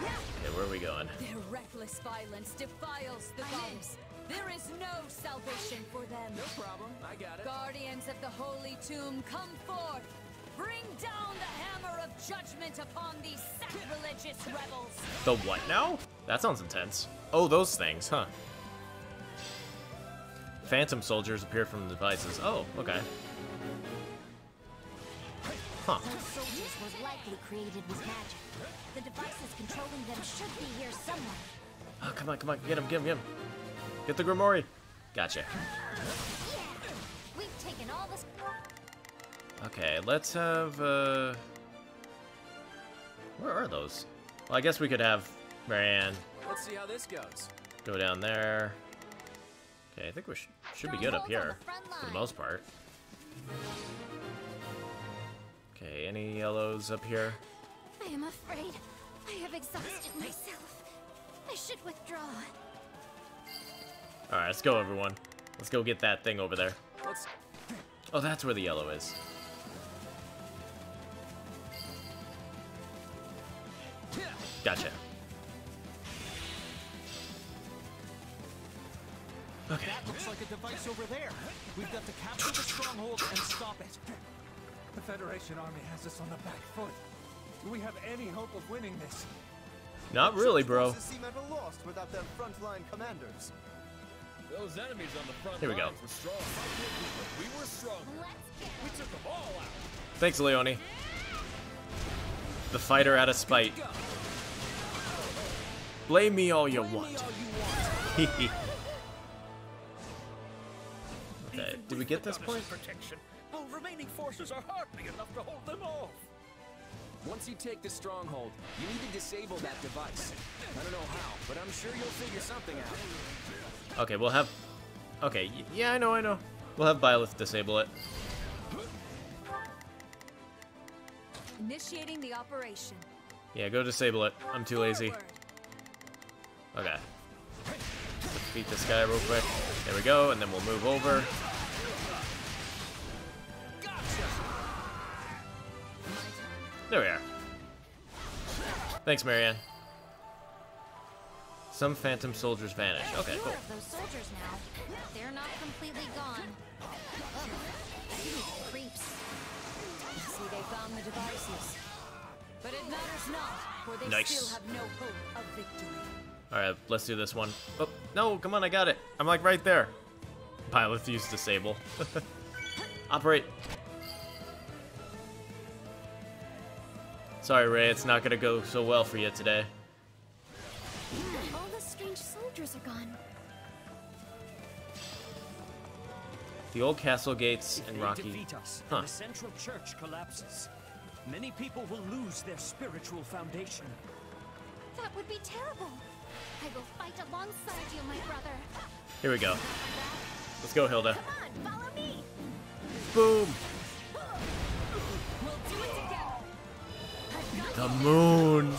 [SPEAKER 1] Okay, where are we going?
[SPEAKER 15] Their reckless violence defiles the gods. There is no salvation for them.
[SPEAKER 2] No problem, I got it.
[SPEAKER 15] Guardians of the Holy Tomb, come forth. Bring down the hammer of judgment upon these sacrilegious rebels.
[SPEAKER 1] The what now? That sounds intense. Oh, those things, huh? Phantom soldiers appear from the devices. Oh, okay. Huh.
[SPEAKER 8] Soldiers were likely created with magic. The devices controlling them should be here somewhere.
[SPEAKER 1] Oh, come on, come on. Get him, get him, get him. Get the Grimoire. Gotcha.
[SPEAKER 8] We've taken all this.
[SPEAKER 1] Okay, let's have, uh... Where are those? Well, I guess we could have Marianne
[SPEAKER 2] Let's see how this goes.
[SPEAKER 1] go down there. Okay, I think we sh should be good up here, for the most part. Okay, any yellows up here?
[SPEAKER 8] I am afraid I have exhausted myself. I should withdraw.
[SPEAKER 1] Alright, let's go, everyone. Let's go get that thing over there. Oh, that's where the yellow is. Gotcha. Okay.
[SPEAKER 11] That looks like a device over there. We've got to capture the stronghold and stop it.
[SPEAKER 4] The Federation army has us on the back foot. Do we have any hope of winning this?
[SPEAKER 1] Not really, bro.
[SPEAKER 13] Seem at a without their frontline commanders.
[SPEAKER 21] Those enemies on the front
[SPEAKER 1] Here we go.
[SPEAKER 21] were strong. We were stronger. We took them all out.
[SPEAKER 1] Thanks, Leonie. The fighter out of spite. Blame me all you want. <laughs> did we get this point?
[SPEAKER 19] Protection. Our remaining forces are hardly enough to hold them off.
[SPEAKER 2] Once you take the stronghold, you need to disable that device. I don't know how, but I'm sure you'll figure something out.
[SPEAKER 1] Okay, we'll have... Okay, yeah, I know, I know. We'll have Byleth disable it.
[SPEAKER 15] Initiating the operation.
[SPEAKER 1] Yeah, go disable it. I'm too lazy. Okay. Beat this guy real quick. There we go, and then we'll move over. There we are. Thanks, Marianne. Some phantom soldiers vanish. Okay, cool.
[SPEAKER 12] those soldiers now. They're not completely gone. Creeps.
[SPEAKER 15] See, they found the devices. But it matters not, for they
[SPEAKER 1] Nice.
[SPEAKER 15] still have no hope of victory.
[SPEAKER 1] Alright, let's do this one. Oh, no, come on, I got it. I'm like right there. Pilot use disable. <laughs> Operate. Sorry, Rhea, it's not gonna go so well for you today.
[SPEAKER 20] All the strange soldiers are gone.
[SPEAKER 1] The old castle gates
[SPEAKER 19] If
[SPEAKER 1] and
[SPEAKER 19] they
[SPEAKER 1] Rocky.
[SPEAKER 19] defeat us,
[SPEAKER 1] Huh.
[SPEAKER 19] the central church collapses. Many people will lose their spiritual foundation.
[SPEAKER 20] That would be terrible. I will fight alongside you, my brother.
[SPEAKER 1] Here we go. Let's go, Hilda.
[SPEAKER 20] Come on, follow me.
[SPEAKER 1] Boom! The moon!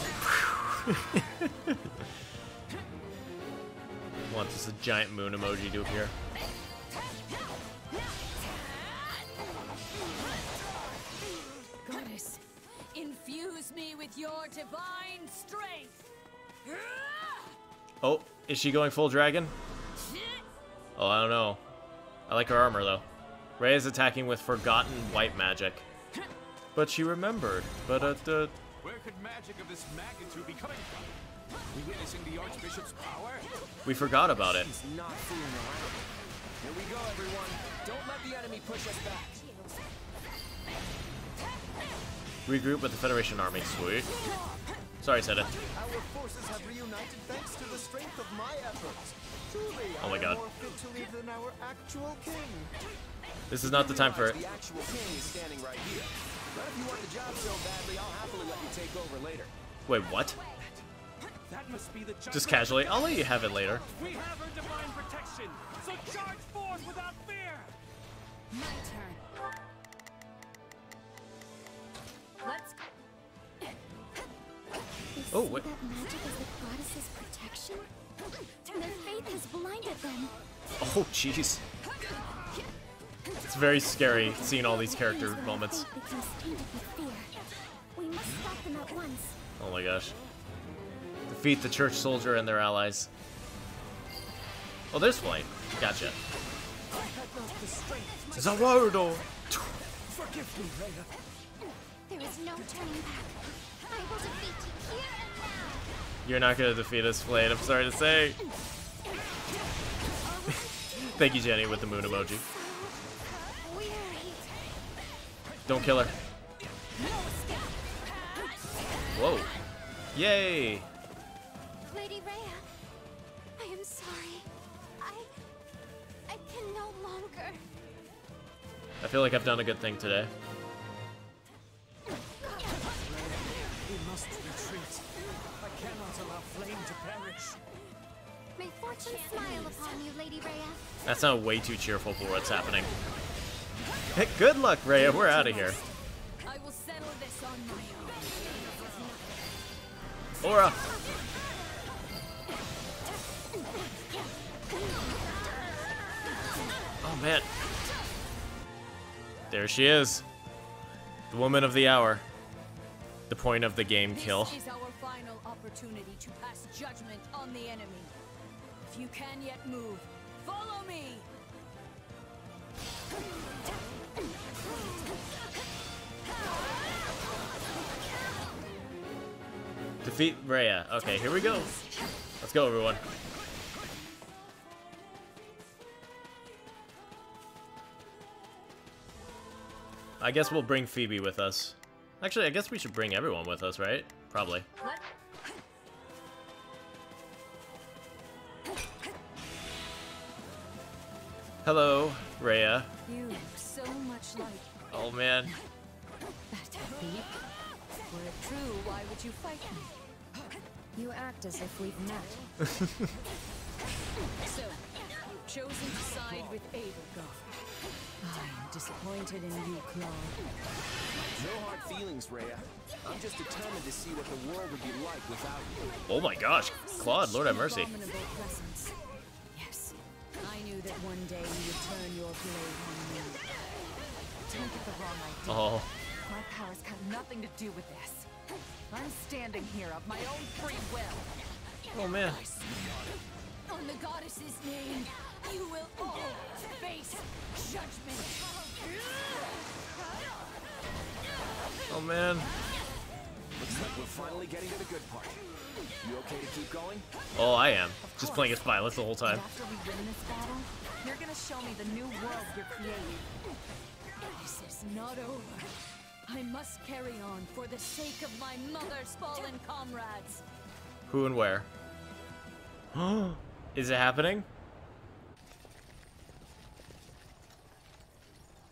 [SPEAKER 1] Want just a giant moon emoji to appear.
[SPEAKER 5] Goddess, infuse me with your divine strength.
[SPEAKER 1] Oh, is she going full dragon? Oh, I don't know. I like her armor, though. Rhea is attacking with forgotten white magic. But she remembered. But, uh, uh,
[SPEAKER 4] Where could magic of this magnitude be coming from? We witnessing the Archbishop's power?
[SPEAKER 1] we forgot about it.
[SPEAKER 2] Not fooling around. Here we go, everyone. Don't let the enemy push us back.
[SPEAKER 1] Regroup with the Federation army. Sweet. Sorry, Seda.
[SPEAKER 13] Our forces have reunited thanks to the strength of my efforts. Truly,
[SPEAKER 1] Oh my God.
[SPEAKER 13] more fit to lead than our actual king.
[SPEAKER 1] This is not the time for it.
[SPEAKER 2] The actual king is standing right here. But if you want the job so badly, I'll happily let you take over later.
[SPEAKER 1] Wait, what?
[SPEAKER 21] That must be the
[SPEAKER 1] Just casually. I'll let you have it later.
[SPEAKER 21] We have her divine protection, so charge forth without fear.
[SPEAKER 15] My turn. Let's
[SPEAKER 1] Oh,
[SPEAKER 20] see
[SPEAKER 1] wait.
[SPEAKER 20] that magic is the goddess's protection? Their faith has blinded them.
[SPEAKER 1] Oh, jeez. It's very scary seeing all these character
[SPEAKER 20] Their
[SPEAKER 1] moments. Oh my gosh. Defeat the church soldier and their allies. Oh, there's Flayn. Gotcha. Zawardo!
[SPEAKER 19] Forgive me, Rhea.
[SPEAKER 20] There is no turning back. I will defeat you here and now.
[SPEAKER 1] You're not gonna defeat us, Flayn. I'm sorry to say. <laughs> Thank you, Jenny, with the moon emoji. Don't kill her. Whoa. Yay!
[SPEAKER 20] Lady Rhea, I am sorry. I... I can no longer...
[SPEAKER 1] I feel like I've done a good thing today.
[SPEAKER 19] We must retreat. I cannot allow Flayn to perish.
[SPEAKER 20] May fortune smile upon you, Lady Rhea.
[SPEAKER 1] That sounded way too cheerful for what's happening. <laughs> Hey, good luck, Rhea. We're out of here.
[SPEAKER 5] I will settle this on my
[SPEAKER 1] Aura! Oh, man. There she is. The woman of the hour. The point of the game kill.
[SPEAKER 5] This is our final opportunity to pass judgment on the enemy. If you can yet move, follow me.
[SPEAKER 1] Defeat Rhea. Okay, here we go. Let's go, everyone. I guess we'll bring Phoebe with us. Actually, I guess we should bring everyone with us, right? Probably. Hello, Rhea.
[SPEAKER 5] You look so much like.
[SPEAKER 1] Oh man. <laughs>
[SPEAKER 5] Were it true, why would you fight me? You act as if we've met. <laughs> So, you've chosen to side with Edelgard. I'm disappointed in you, Claude.
[SPEAKER 2] No hard feelings, Rhea. I'm just determined to see what the world would be like without you.
[SPEAKER 1] Oh my gosh. Claude, Lord have mercy.
[SPEAKER 5] Yes, I knew that one day you would turn your blade on me.
[SPEAKER 6] Don't get the wrong idea.
[SPEAKER 1] Oh.
[SPEAKER 6] My powers got nothing to do with this. I'm standing here of my own free will.
[SPEAKER 1] Oh man.
[SPEAKER 5] On the goddess's name, you will all face judgment.
[SPEAKER 1] Oh man.
[SPEAKER 2] Looks like we're finally getting to the good part. You okay to keep going?
[SPEAKER 1] Oh, I am. Just playing as Violet the whole
[SPEAKER 6] And
[SPEAKER 1] time.
[SPEAKER 6] after we win this battle, you're gonna show me the new world you're creating.
[SPEAKER 5] This is not over. I must carry on for the sake of my mother's fallen comrades.
[SPEAKER 1] Who and where? <gasps> Is it happening?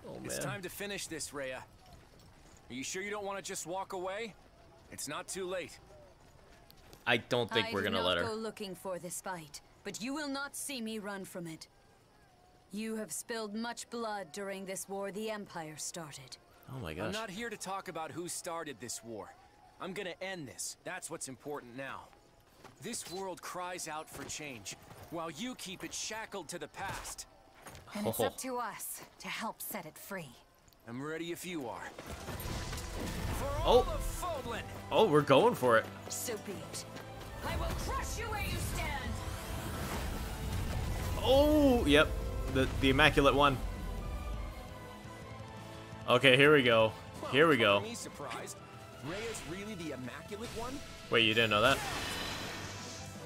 [SPEAKER 1] Oh
[SPEAKER 2] It's time to finish this, Rhea. Are you sure you don't want to just walk away? It's not too late.
[SPEAKER 1] I don't think
[SPEAKER 5] I
[SPEAKER 1] we're gonna let her.
[SPEAKER 5] I go looking for this fight, but you will not see me run from it. You have spilled much blood during this war the Empire started.
[SPEAKER 1] Oh my
[SPEAKER 2] I'm not here to talk about who started this war. I'm gonna end this. That's what's important now. This world cries out for change, while you keep it shackled to the past.
[SPEAKER 6] And it's
[SPEAKER 1] Oh.
[SPEAKER 6] up to us to help set it free.
[SPEAKER 2] I'm ready if you are.
[SPEAKER 1] Oh.
[SPEAKER 2] Of Fodlan!
[SPEAKER 1] Oh, we're going for it.
[SPEAKER 5] So be it. I will crush you where you stand!
[SPEAKER 1] Oh, yep. The the immaculate one. Okay, here we go. Here we go.
[SPEAKER 2] Me really the immaculate one?
[SPEAKER 1] Wait, you didn't know that?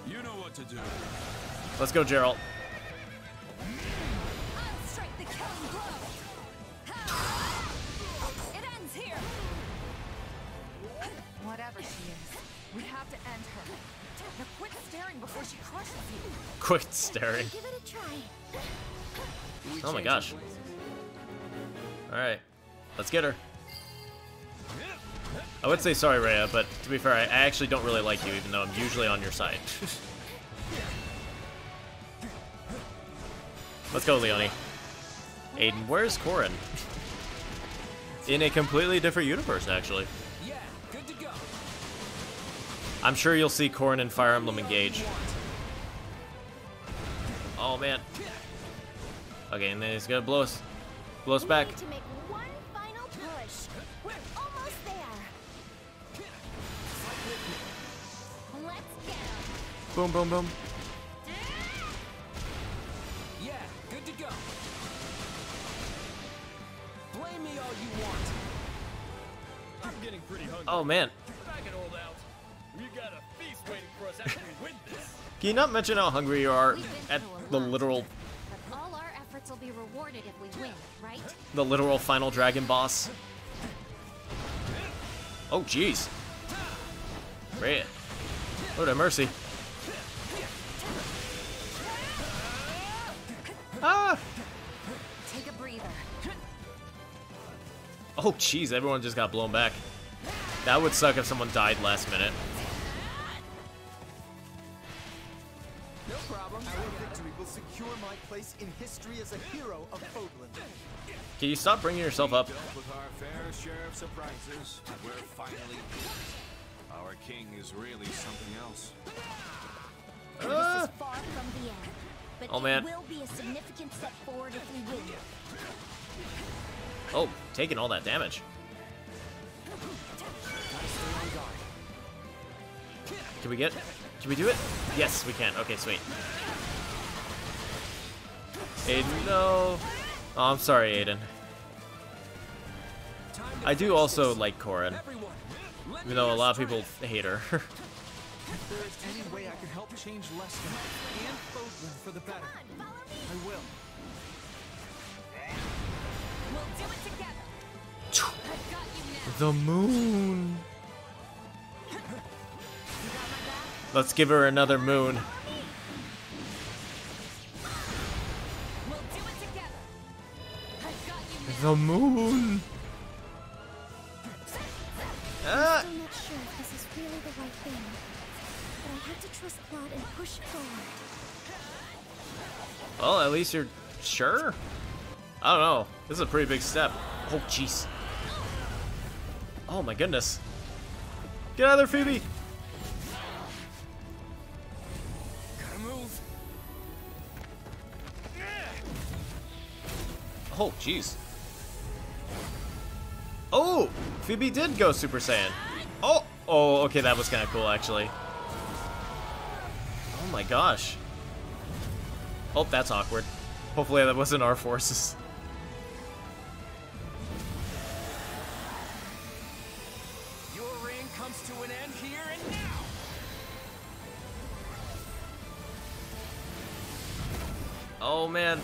[SPEAKER 22] You know what to do.
[SPEAKER 1] Let's go, Jeralt.
[SPEAKER 5] I'll strike the killing blow! It ends here!
[SPEAKER 6] Whatever she is, we have to end her. Now quit staring before she crushes you.
[SPEAKER 1] Quit staring.
[SPEAKER 20] Give it a try.
[SPEAKER 1] Oh my gosh. Alright. Let's get her. I would say sorry, Rhea, but to be fair, I, actually don't really like you, even though I'm usually on your side. Let's go, Leonie. Aiden, where's Corrin? In a completely different universe, actually. I'm sure you'll see Corrin and Fire Emblem engage. Oh, man. Okay, and then he's gonna blow us, blow us back. Boom, boom, boom.
[SPEAKER 2] Yeah, good to go. Blame me all you want.
[SPEAKER 4] I'm getting pretty hungry.
[SPEAKER 1] Oh, man.
[SPEAKER 4] Can hold out. We got a feast waiting for us after we win this.
[SPEAKER 1] Can you not mention how hungry you are at the literal,
[SPEAKER 20] But all our efforts will be rewarded if we win, right?
[SPEAKER 1] the literal final dragon boss? Oh, jeez. Rhea. Lord have mercy. Ah!
[SPEAKER 6] Take a breather.
[SPEAKER 1] Oh, jeez, everyone just got blown back. That would suck if someone died last minute.
[SPEAKER 13] No problem. Our victory will secure my place in history as a hero of Fodlan.
[SPEAKER 1] Can you stop bringing yourself up?
[SPEAKER 10] With our fair share of surprises. We're finally here. Our king is really something else.
[SPEAKER 20] This Is far from the end. But
[SPEAKER 1] Oh,
[SPEAKER 20] it
[SPEAKER 1] man.
[SPEAKER 20] will be a significant step forward if we win.
[SPEAKER 1] Oh, taking all that damage. Can we get? Can we do it? Yes, we can. Okay, sweet. Aiden, no. Oh, I'm sorry, Aiden. I do also like Corrin, even though a lot of people hate her. <laughs> <laughs>
[SPEAKER 11] change Leicester and Fodlan for the better, I will.
[SPEAKER 6] We'll do it together.
[SPEAKER 1] The moon. Let's give her another moon. The moon. Ah.
[SPEAKER 20] But I have to trust Claude and push forward.
[SPEAKER 1] Well, at least you're sure? I don't know. This is a pretty big step. Oh, jeez. Oh, my goodness. Get out of there, Phoebe!
[SPEAKER 23] Gotta move.
[SPEAKER 1] Oh, jeez. Oh! Phoebe did go Super Saiyan. Oh! Oh, okay, that was kind of cool, actually. Oh my gosh. Oh, that's awkward. Hopefully that wasn't our forces.
[SPEAKER 23] Your reign comes to an end here and now.
[SPEAKER 1] Oh, man.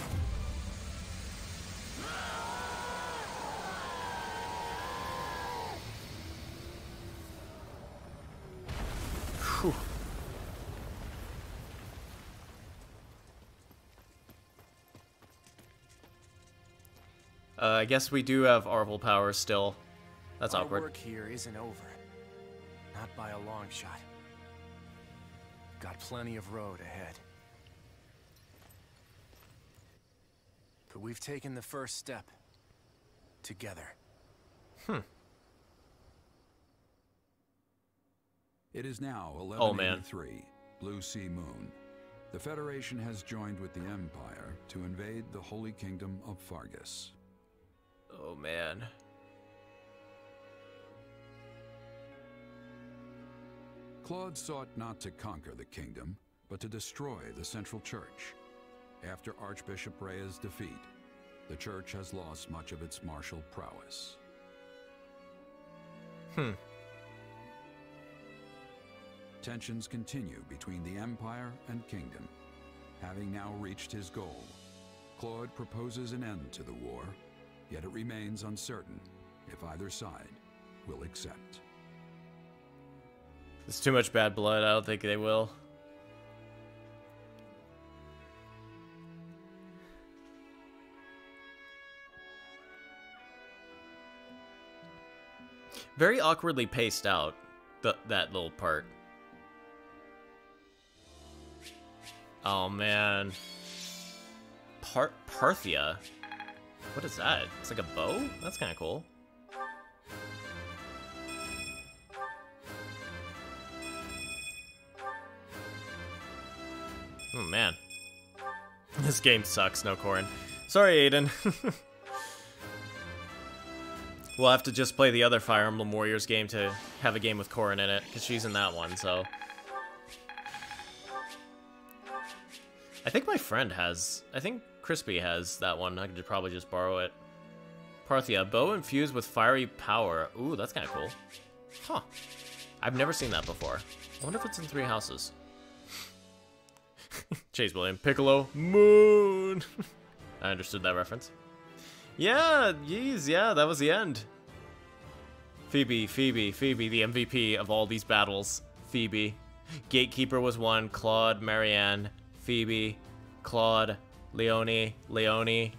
[SPEAKER 1] Uh, I guess we do have Arval powers still. That's
[SPEAKER 2] Our
[SPEAKER 1] awkward.
[SPEAKER 2] work here isn't over. Not by a long shot. Got plenty of road ahead. But we've taken the first step. Together.
[SPEAKER 1] Hmm.
[SPEAKER 9] It is now
[SPEAKER 1] Oh, man.
[SPEAKER 9] Blue Sea Moon. The Federation has joined with the Empire to invade the Holy Kingdom of Faerghus.
[SPEAKER 1] Oh, man.
[SPEAKER 9] Claude sought not to conquer the kingdom, but to destroy the Central Church. After Archbishop Rhea's defeat, the Church has lost much of its martial prowess.
[SPEAKER 1] Hmm.
[SPEAKER 9] Tensions continue between the Empire and Kingdom. Having now reached his goal, Claude proposes an end to the war, yet it remains uncertain if either side will accept.
[SPEAKER 1] There's too much bad blood. I don't think they will. Very awkwardly paced out, the, that little part. Oh, man. Par Parthia? What is that? It's like a bow? That's kind of cool. Oh, man. This game sucks, no Corrin. Sorry, Aiden. <laughs> we'll have to just play the other Fire Emblem Warriors game to have a game with Corrin in it, because she's in that one, so... I think my friend has... I think Crispy has that one. I could probably just borrow it. Parthia, bow infused with fiery power. Ooh, that's kind of cool. Huh. I've never seen that before. I wonder if it's in Three Houses. <laughs> Chase William, Piccolo, Moon. <laughs> I understood that reference. Yeah, yeez, yeah, that was the end. Phoebe, Phoebe, Phoebe, the MVP of all these battles. Phoebe. Gatekeeper was one. Claude, Marianne, Phoebe, Claude, Leonie, Leonie,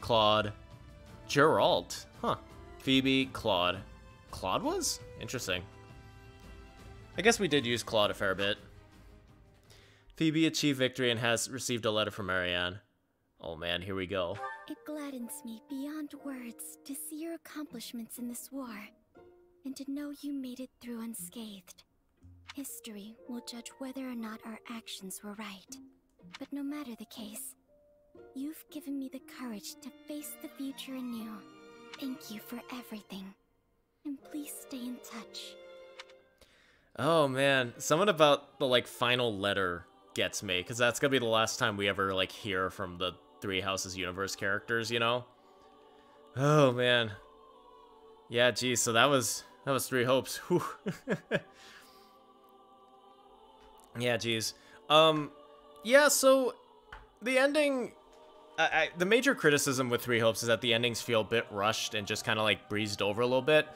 [SPEAKER 1] Claude, Jeralt. Huh. Phoebe, Claude. Claude was? Interesting. I guess we did use Claude a fair bit. Phoebe achieved victory and has received a letter from Marianne. Oh man, here we go.
[SPEAKER 20] It gladdens me beyond words to see your accomplishments in this war, and to know you made it through unscathed. History will judge whether or not our actions were right. But no matter the case, you've given me the courage to face the future anew. Thank you for everything. And please stay in touch.
[SPEAKER 1] Oh man, someone about the like final letter gets me because that's gonna be the last time we ever like hear from the Three Houses universe characters, you know? Oh man, yeah, geez. So that was that was Three Hopes. <laughs> <laughs> Yeah, geez. Um, yeah. So the ending. I, the major criticism with Three Hopes is that the endings feel a bit rushed and just kind of like breezed over a little bit.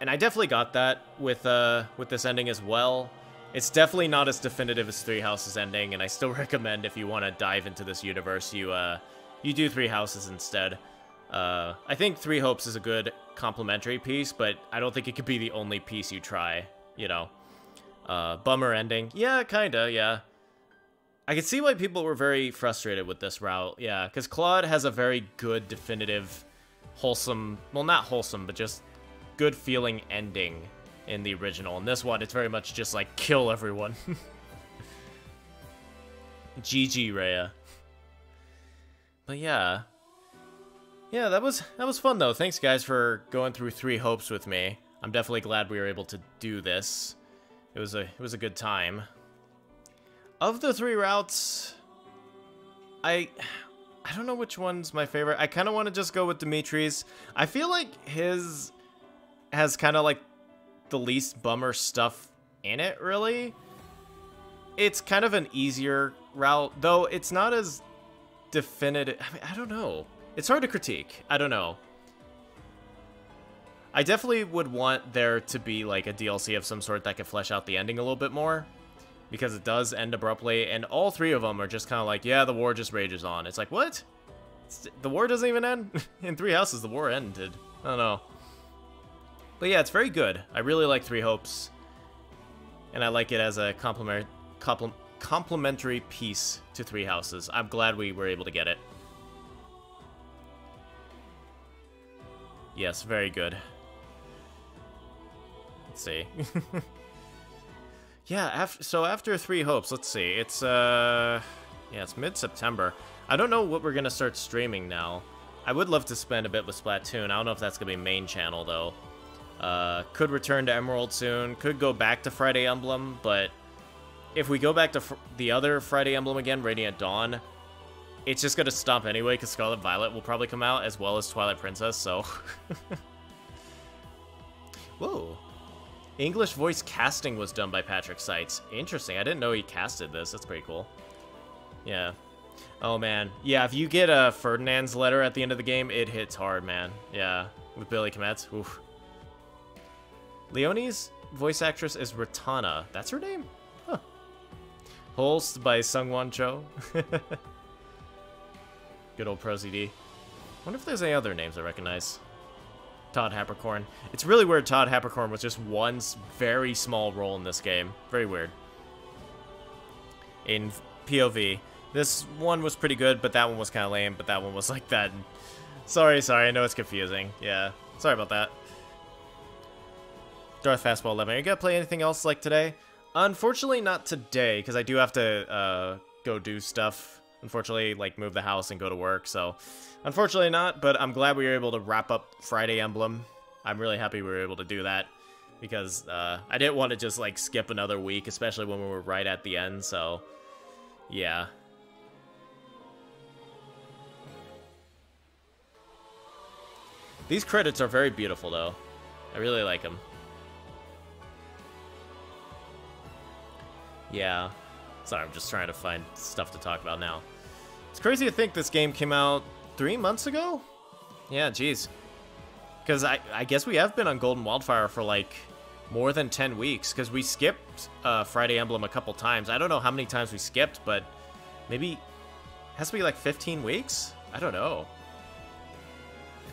[SPEAKER 1] and I definitely got that with uh with this ending as well. It's definitely not as definitive as Three Houses ending, and I still <laughs> recommend if you want to dive into this universe, you uh you do Three Houses instead. Uh, I think Three Hopes is a good complementary piece, but I don't think it could be the only piece you try, you know. Uh, bummer ending. Yeah, kinda, yeah. I can see why people were very frustrated with this route, yeah, because Claude has a very good, definitive, wholesome, well, not wholesome, but just good feeling ending in the original. In this one, it's very much just like, kill everyone. <laughs> GG, Rhea. But yeah. Yeah, that was that was fun though. Thanks guys for going through Three Hopes with me. I'm definitely glad we were able to do this. It was a it was a good time. Of the three routes, I I don't know which one's my favorite. I kind of want to just go with Dimitri's. I feel like his has kind of like the least bummer stuff in it, really. It's kind of an easier route, though it's not as definitive. I mean, I don't know. It's hard to critique. I don't know. I definitely would want there to be like a DLC of some sort that could flesh out the ending a little bit more. Because it does end abruptly, and all three of them are just kind of like, yeah, the war just rages on. It's like, what? It's, the war doesn't even end? <laughs> In Three Houses, the war ended. I don't know. But yeah, it's very good. I really like Three Hopes. And I like it as a complement, compl complementary piece to Three Houses. I'm glad we were able to get it. Yes, very good. Let's see. <laughs> yeah, so after Three Hopes, let's see. It's, uh... Yeah, it's mid-September. I don't know what we're gonna start streaming now. I would love to spend a bit with Splatoon. I don't know if that's gonna be main channel, though. Uh, could return to Emerald soon. Could go back to Friday Emblem, but if we go back to the other Friday Emblem again, Radiant Dawn, it's just gonna stop anyway, because Scarlet Violet will probably come out, as well as Twilight Princess, so... <laughs> Whoa. English voice casting was done by Patrick Seitz. Interesting, I didn't know he casted this, that's pretty cool. Yeah. Oh, man. Yeah, if you get a Ferdinand's letter at the end of the game, it hits hard, man. Yeah, with Billy Kametz. Oof. Leonie's voice actress is Ratana. That's her name? Huh. Holst by Sungwon Cho. <laughs> Good old ProZD. wonder if there's any other names I recognize. Todd Haberkorn. It's really weird Todd Haberkorn was just one very small role in this game. Very weird. In POV. This one was pretty good, but that one was kind of lame, but that one was like that. Sorry, sorry, I know it's confusing. Yeah, sorry about that. Darth Fastball 11. Are you gonna play anything else like today? Unfortunately, not today, because I do have to uh, go do stuff unfortunately, like, move the house and go to work, so... Unfortunately not, but I'm glad we were able to wrap up Friday Emblem. I'm really happy we were able to do that, because uh, I didn't want to just, like, skip another week, especially when we were right at the end, so... Yeah. These credits are very beautiful, though. I really like them. Yeah. Sorry, I'm just trying to find stuff to talk about now. It's crazy to think this game came out three months ago? Yeah, jeez. Because I, I guess we have been on Golden Wildfire for like more than 10 weeks because we skipped uh, Friday Emblem a couple times. I don't know how many times we skipped, but maybe has to be like 15 weeks? I don't know.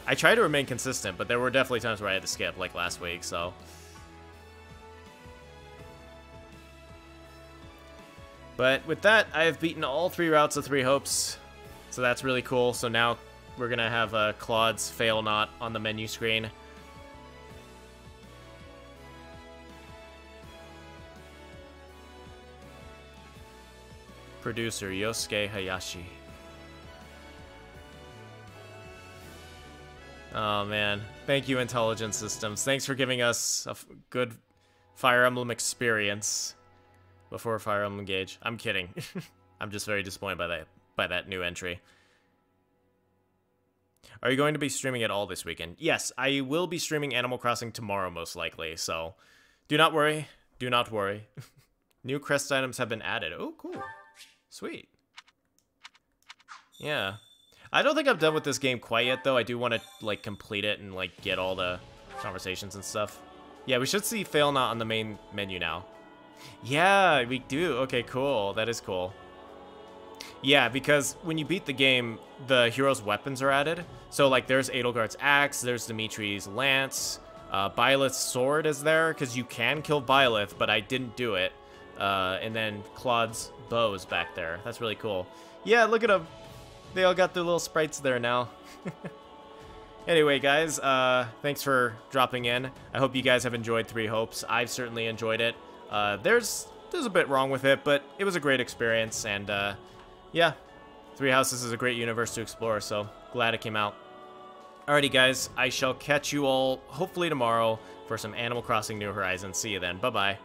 [SPEAKER 1] I try to remain consistent, but there were definitely times where I had to skip, like last week, so... But with that, I have beaten all three routes of Three Hopes, so that's really cool. So now we're going to have uh, Claude's Failnaught on the menu screen. Producer Yosuke Hayashi. Oh man, thank you Intelligent Systems. Thanks for giving us a good Fire Emblem experience before Fire Emblem Engage. I'm kidding. <laughs> I'm just very disappointed by that by that new entry. Are you going to be streaming at all this weekend? Yes, I will be streaming Animal Crossing tomorrow most likely, so do not worry. Do not worry. <laughs> new crest items have been added. Oh, cool. Sweet. Yeah. I don't think I'm done with this game quite yet, though. I do want to, like, complete it and, like, get all the conversations and stuff. Yeah, we should see Failnaught on the main menu now. Yeah, we do. Okay, cool. That is cool. Yeah, because when you beat the game, the hero's weapons are added. So, like, there's Edelgard's axe, there's Dimitri's lance, uh, Byleth's sword is there, because you can kill Byleth, but I didn't do it. Uh, and then Claude's bow is back there. That's really cool. Yeah, look at them. They all got their little sprites there now. <laughs> anyway, guys, uh, thanks for dropping in. I hope you guys have enjoyed Three Hopes. I've certainly enjoyed it. Uh, there's there's a bit wrong with it, but it was a great experience, and uh, yeah, Three Houses is a great universe to explore, so glad it came out. Alrighty, guys, I shall catch you all hopefully tomorrow for some Animal Crossing New Horizons. See you then. Bye-bye.